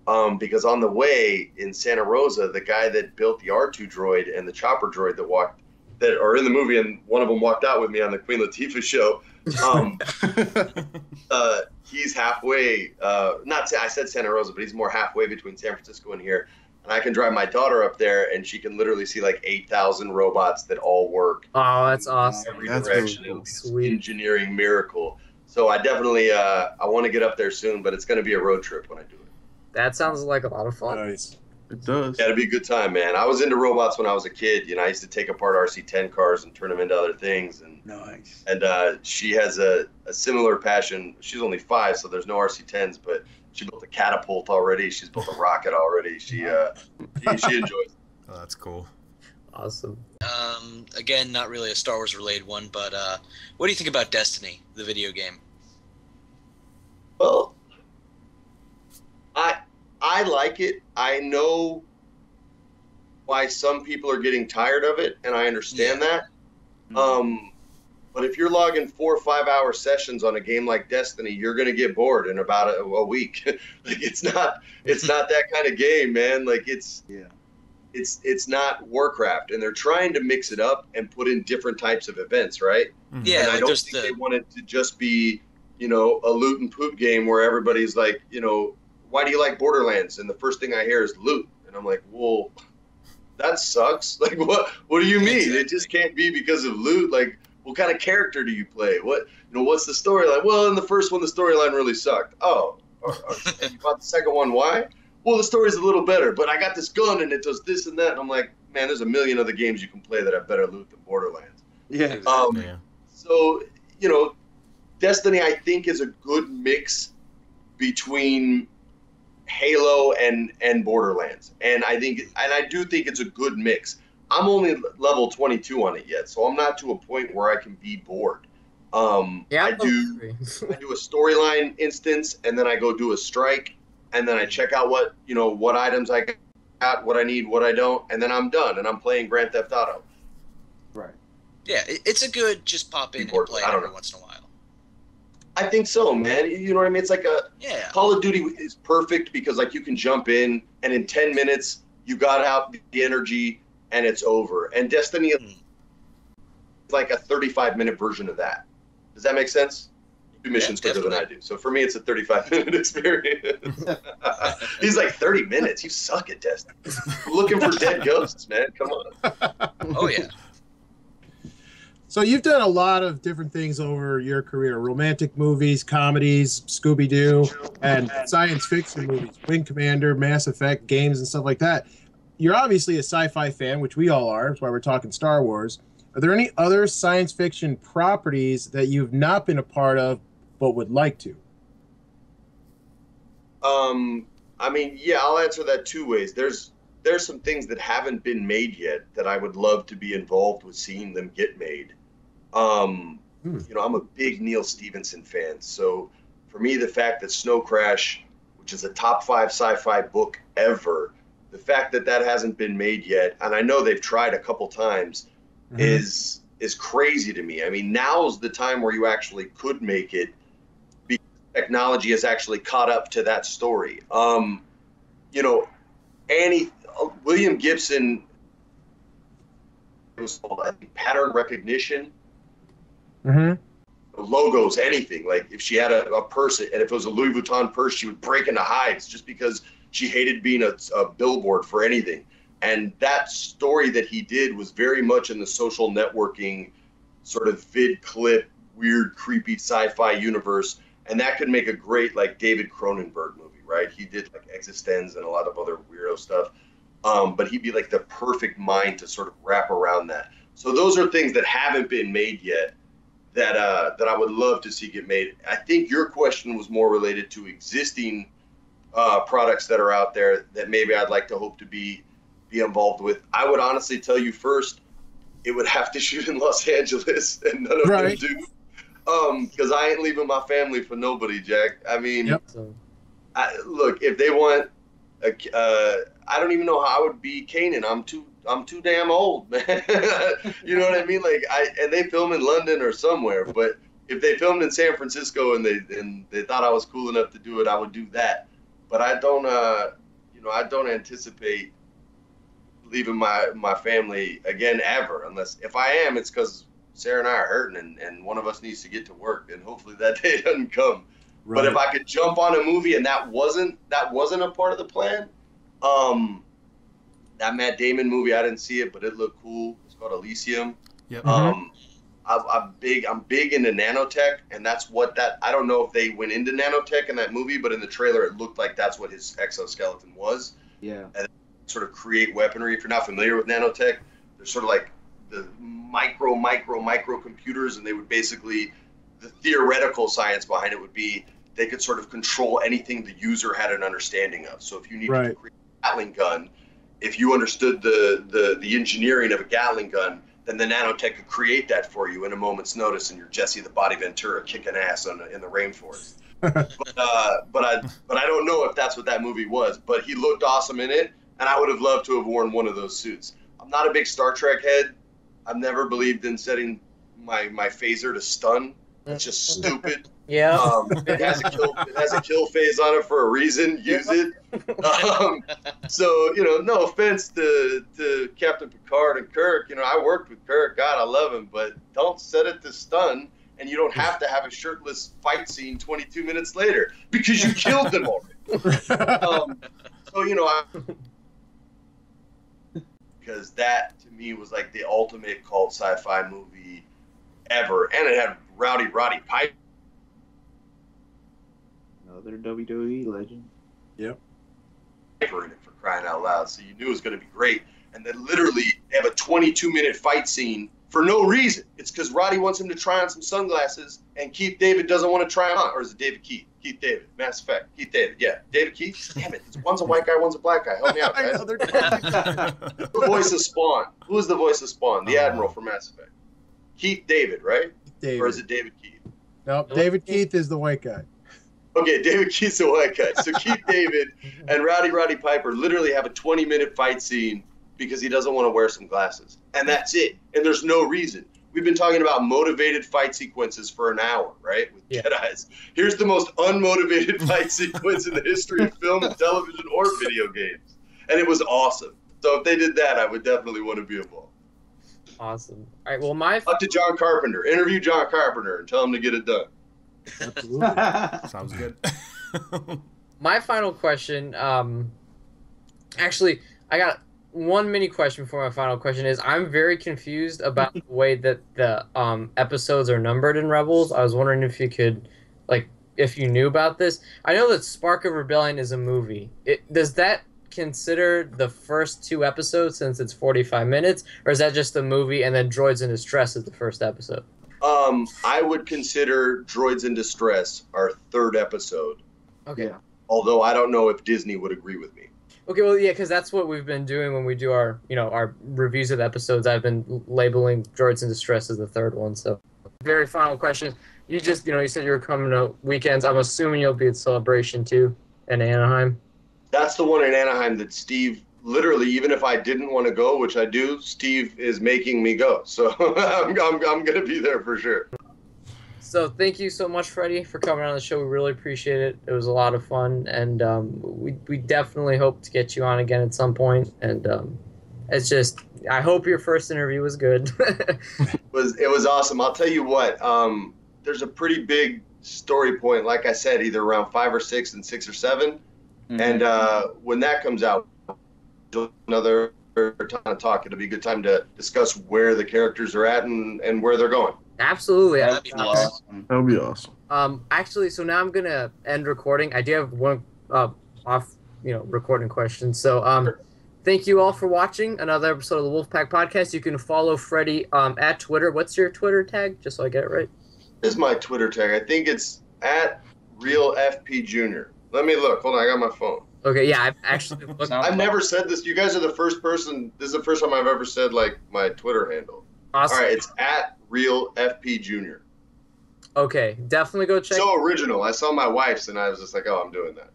S7: um, because on the way in Santa Rosa, the guy that built the R2 droid and the chopper droid that walked that are in the movie, and one of them walked out with me on the Queen Latifah show. Um, [LAUGHS] uh, he's halfway. Uh, not I said Santa Rosa, but he's more halfway between San Francisco and here. And I can drive my daughter up there, and she can literally see like eight thousand robots that all work
S2: Oh, that's awesome.
S7: every
S5: That's really cool.
S2: Sweet.
S7: engineering miracle. So I definitely uh, I want to get up there soon, but it's going to be a road trip when I do it.
S2: That sounds like a lot of fun.
S6: Nice.
S5: It does.
S7: Yeah, it'd be a good time, man. I was into robots when I was a kid. You know, I used to take apart RC10 cars and turn them into other things. And
S8: Nice.
S7: and uh, she has a, a similar passion. She's only five, so there's no RC10s, but she built a catapult already. She's built a rocket already. She uh, she, she [LAUGHS] enjoys. It.
S1: Oh, that's cool.
S2: Awesome.
S4: Um, again, not really a Star Wars related one, but uh, what do you think about Destiny, the video game?
S7: Well, I I like it. I know why some people are getting tired of it, and I understand that. Um, but if you're logging four or five hour sessions on a game like Destiny, you're gonna get bored in about a, a week. [LAUGHS] like it's not it's not that kind of game, man. Like it's
S8: Yeah.
S7: it's it's not Warcraft, and they're trying to mix it up and put in different types of events, right?
S1: Mhm.
S4: Yeah,
S7: and I don't
S4: there's
S7: think
S4: the
S7: they want it to just be, you know, a loot and poop game where everybody's like, you know, why do you like Borderlands? And the first thing I hear is loot, and I'm like, well, that sucks. [LAUGHS] Like, what? What do you mean? It just can't be because of loot. Like, what kind of character do you play? What, you know, what's the storyline? Well, in the first one, the storyline really sucked. Oh, or- or- [LAUGHS] you bought the second one? Why? Well, the story's a little better, but I got this gun and it does this and that. And I'm like, man, there's a million other games you can play that have better loot than Borderlands.
S8: Yeah.
S7: Um,
S1: Yeah.
S7: so you know destiny i think is a good mix between halo and and borderlands and i think and i do think it's a good mix i'm only level 22 on it yet so i'm not to a point where i can be bored um
S2: Yeah,
S7: i do [LAUGHS] i do a storyline instance and then i go do a strike and then i check out what you know what items i got what i need what i don't and then i'm done and i'm playing grand theft auto
S8: Right.
S4: yeah, it's a good just pop in and play
S7: I don't
S4: every
S7: know.
S4: once in a while.
S7: i think so man you know what i mean it's like a
S4: Yeah,
S7: Call of Duty is perfect because like you can jump in and in 10 minutes you got out the energy and it's over. And Destiny is
S4: Hmm.
S7: like a 35 minute version of that. Does that make sense? You do missions
S4: Yeah,
S7: quicker than I do. So for me it's a 35 [LAUGHS] minute experience. [LAUGHS] He's like 30 minutes. You suck at Destiny. I'm looking for dead [LAUGHS] ghosts, man. Come on.
S4: oh yeah.
S6: So you've done a lot of different things over your career: romantic movies, comedies, Scooby Doo, and science fiction movies, Wing Commander, Mass Effect, games, and stuff like that. You're obviously a sci-fi fan, which we all are. That's why we're talking Star Wars. Are there any other science fiction properties that you've not been a part of but would like to?
S7: Um, I mean, yeah, I'll answer that two ways. There's there's some things that haven't been made yet that I would love to be involved with seeing them get made. Um,
S6: Hmm.
S7: you know, I'm a big Neal Stephenson fan, so for me, the fact that Snow Crash, which is a top five sci-fi book ever, the fact that that hasn't been made yet, and I know they've tried a couple times, is is crazy to me. I mean, now's the time where you actually could make it because technology has actually caught up to that story. Um, you know, Annie uh, William Gibson it was called pattern recognition
S6: Mm-hmm.
S7: logos, anything. Like if she had a, a purse, and if it was a Louis Vuitton purse, she would break into hives just because she hated being a, a billboard for anything. And that story that he did was very much in the social networking sort of vid clip, weird, creepy sci-fi universe. And that could make a great like David Cronenberg movie, right? He did like Existenz and a lot of other weirdo stuff. Um, but he'd be like the perfect mind to sort of wrap around that. So those are things that haven't been made yet that uh, that I would love to see get made. I think your question was more related to existing uh, products that are out there that maybe I'd like to hope to be be involved with. I would honestly tell you first, it would have to shoot in Los Angeles, [LAUGHS] and none of
S6: Right.
S7: them do. Um, because I ain't leaving my family for nobody, Jack. I mean,
S6: Yep.
S7: I, look, if they want, a, uh, I don't even know how I would be Kanan. I'm too I'm too damn old, [LAUGHS] man. you know what I mean? Like I and they film in London or somewhere, but if they filmed in San Francisco and they and they thought I was cool enough to do it, I would do that. But I don't, uh, you know, I don't anticipate leaving my my family again ever, unless if I am, it's because Sarah and I are hurting and, and one of us needs to get to work, and hopefully that [LAUGHS] day doesn't come. But if I could jump on a movie and that wasn't that wasn't a part of the plan, um, that Matt Damon movie I didn't see it, but it looked cool. It's called Elysium.
S1: Yep.
S7: Um, I, I'm big. I'm big into nanotech, and that's what that. I don't know if they went into nanotech in that movie, but in the trailer, it looked like that's what his exoskeleton was.
S3: Yeah.
S7: And sort of create weaponry. If you're not familiar with nanotech, they're sort of like the micro, micro, micro computers, and they would basically the theoretical science behind it would be they could sort of control anything the user had an understanding of. So if you needed to create a Gatling gun, if you understood the, the the engineering of a Gatling gun, then the nanotech could create that for you in a moment's notice, and you're Jesse the Body Ventura kicking ass on, in the rainforest. [LAUGHS] but, uh, but I but I don't know if that's what that movie was. But he looked awesome in it, and I would have loved to have worn one of those suits. I'm not a big Star Trek head. I've never believed in setting my my phaser to stun. It's just stupid.
S2: Yeah.
S7: Um, [LAUGHS] it has a kill. It has a kill phase on it for a reason. Use it. Um, so you know, no offense to to Captain Picard and Kirk. You know, I worked with Kirk. God, I love him, but don't set it to stun. And you don't have to have a shirtless fight scene 22 minutes later because you killed them already. [LAUGHS] Um, so you know, I, because that to me was like the ultimate cult sci-fi movie ever, and it had Rowdy Roddy Piper.
S3: Another WWE legend.
S7: Piper in it for crying out loud. So you knew it was going to be great. And then literally they have a 22 minute fight scene for no reason. It's because Roddy wants him to try on some sunglasses, and Keith David doesn't want to try on. Or is it David Keith? Keith David, Mass Effect. Keith David, yeah, David Keith. Damn it, one's a white guy, one's a black guy. Help me out, [LAUGHS] guys.
S6: know, they're talking- [LAUGHS]
S7: the voice of Spawn. Who is the voice of Spawn? The
S1: Uh,
S7: Admiral from Mass Effect. Keith David, right? Or is
S6: David.
S7: it David Keith?
S6: Nope, David Keith is the white guy.
S7: Okay, David Keith's a white guy. So Keith [LAUGHS] David and Rowdy Roddy Piper literally have a 20 minute fight scene because he doesn't want to wear some glasses. And that's it. And there's no reason. We've been talking about motivated fight sequences for an hour, right? With
S2: Yeah.
S7: Jedi's. Here's the most unmotivated [LAUGHS] fight sequence in the history of film, television, or video games. And it was awesome. So if they did that, I would definitely want to be involved.
S2: Awesome. All right. Well, my
S7: Up to John Carpenter. Interview John Carpenter and tell him to get it done.
S6: Absolutely. [LAUGHS]
S1: Sounds good. [LAUGHS]
S2: my final question. Um, actually, I got one mini question for my final question. Is I'm very confused about the way that the um episodes are numbered in Rebels. I was wondering if you could, like, if you knew about this. I know that Spark of Rebellion is a movie. It does that consider the first two episodes since it's 45 minutes, or is that just the movie and then Droids in Distress is the first episode?
S7: Um, I would consider Droids in Distress our third episode.
S2: Okay.
S3: Yeah.
S7: Although I don't know if Disney would agree with me.
S2: Okay, well, yeah, because that's what we've been doing when we do our, you know, our reviews of episodes. I've been labeling Droids in Distress as the third one. So, very final question. You just, you know, you said you were coming to weekends. I'm assuming you'll be at Celebration too in Anaheim.
S7: That's the one in Anaheim that Steve literally, even if I didn't want to go, which I do, Steve is making me go. [LAUGHS] So I'm, I'm, I'm going to be there for sure.
S2: So, thank you so much, Freddie, for coming on the show. We really appreciate it. It was a lot of fun, and um, we we definitely hope to get you on again at some point. And um, it's just, I hope your first interview was good. [LAUGHS] [LAUGHS]
S7: It was, it was awesome. I'll tell you what, um, there's a pretty big story point, like I said, either around five or six and six or 7
S3: Mhm.
S7: And uh, when that comes out, another time to talk. It'll be a good time to discuss where the characters are at and, and where they're going.
S2: Absolutely.
S4: That'd be awesome.
S5: That would be awesome.
S2: Um, actually, so now I'm gonna end recording. I do have one uh, off, you know, recording question. So, um, thank you all for watching another episode of the Wolfpack Podcast. You can follow Freddie um, at Twitter. What's your Twitter tag? Just so I get it right.
S7: This is my Twitter tag. I think it's at Real FP Junior. Let me look. Hold on, I got my phone.
S2: Okay. Yeah, I've actually [LAUGHS] looked.
S7: I've never said this. You guys are the first person. This is the first time I've ever said like my Twitter handle.
S2: Awesome.
S7: All right, it's at Real FP Junior.
S2: Okay, definitely go check.
S7: So original. I saw my wife's and I was just like, oh, I'm doing that.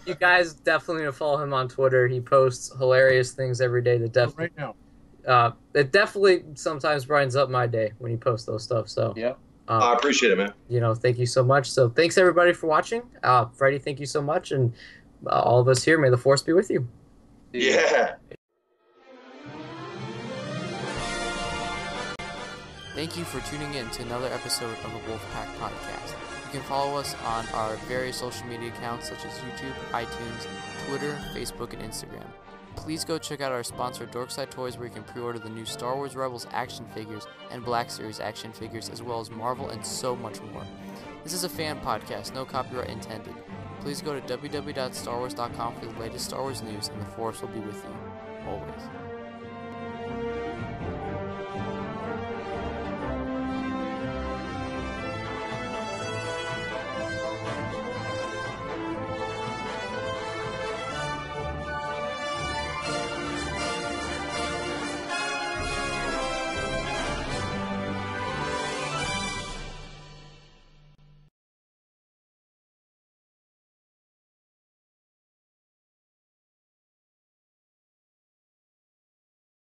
S7: [LAUGHS]
S2: You
S9: guys definitely need to follow him on Twitter. He posts hilarious things every day. That definitely,
S6: right now.
S9: uh, it definitely sometimes brightens up my day when he posts those stuff. So,
S3: Yep.
S9: Um,
S7: I appreciate it, man.
S9: you know, thank you so much. So, thanks everybody for watching. Uh, Freddie, thank you so much, and uh, all of us here, may the force be with you.
S7: Yeah.
S9: Thank you for tuning in to another episode of the Wolfpack Podcast. You can follow us on our various social media accounts such as YouTube, iTunes, Twitter, Facebook, and Instagram. Please go check out our sponsor Dorkside Toys where you can pre-order the new Star Wars Rebels action figures and Black Series action figures as well as Marvel and so much more. This is a fan podcast, no copyright intended. Please go to www.starwars.com for the latest Star Wars news and the Force will be with you always.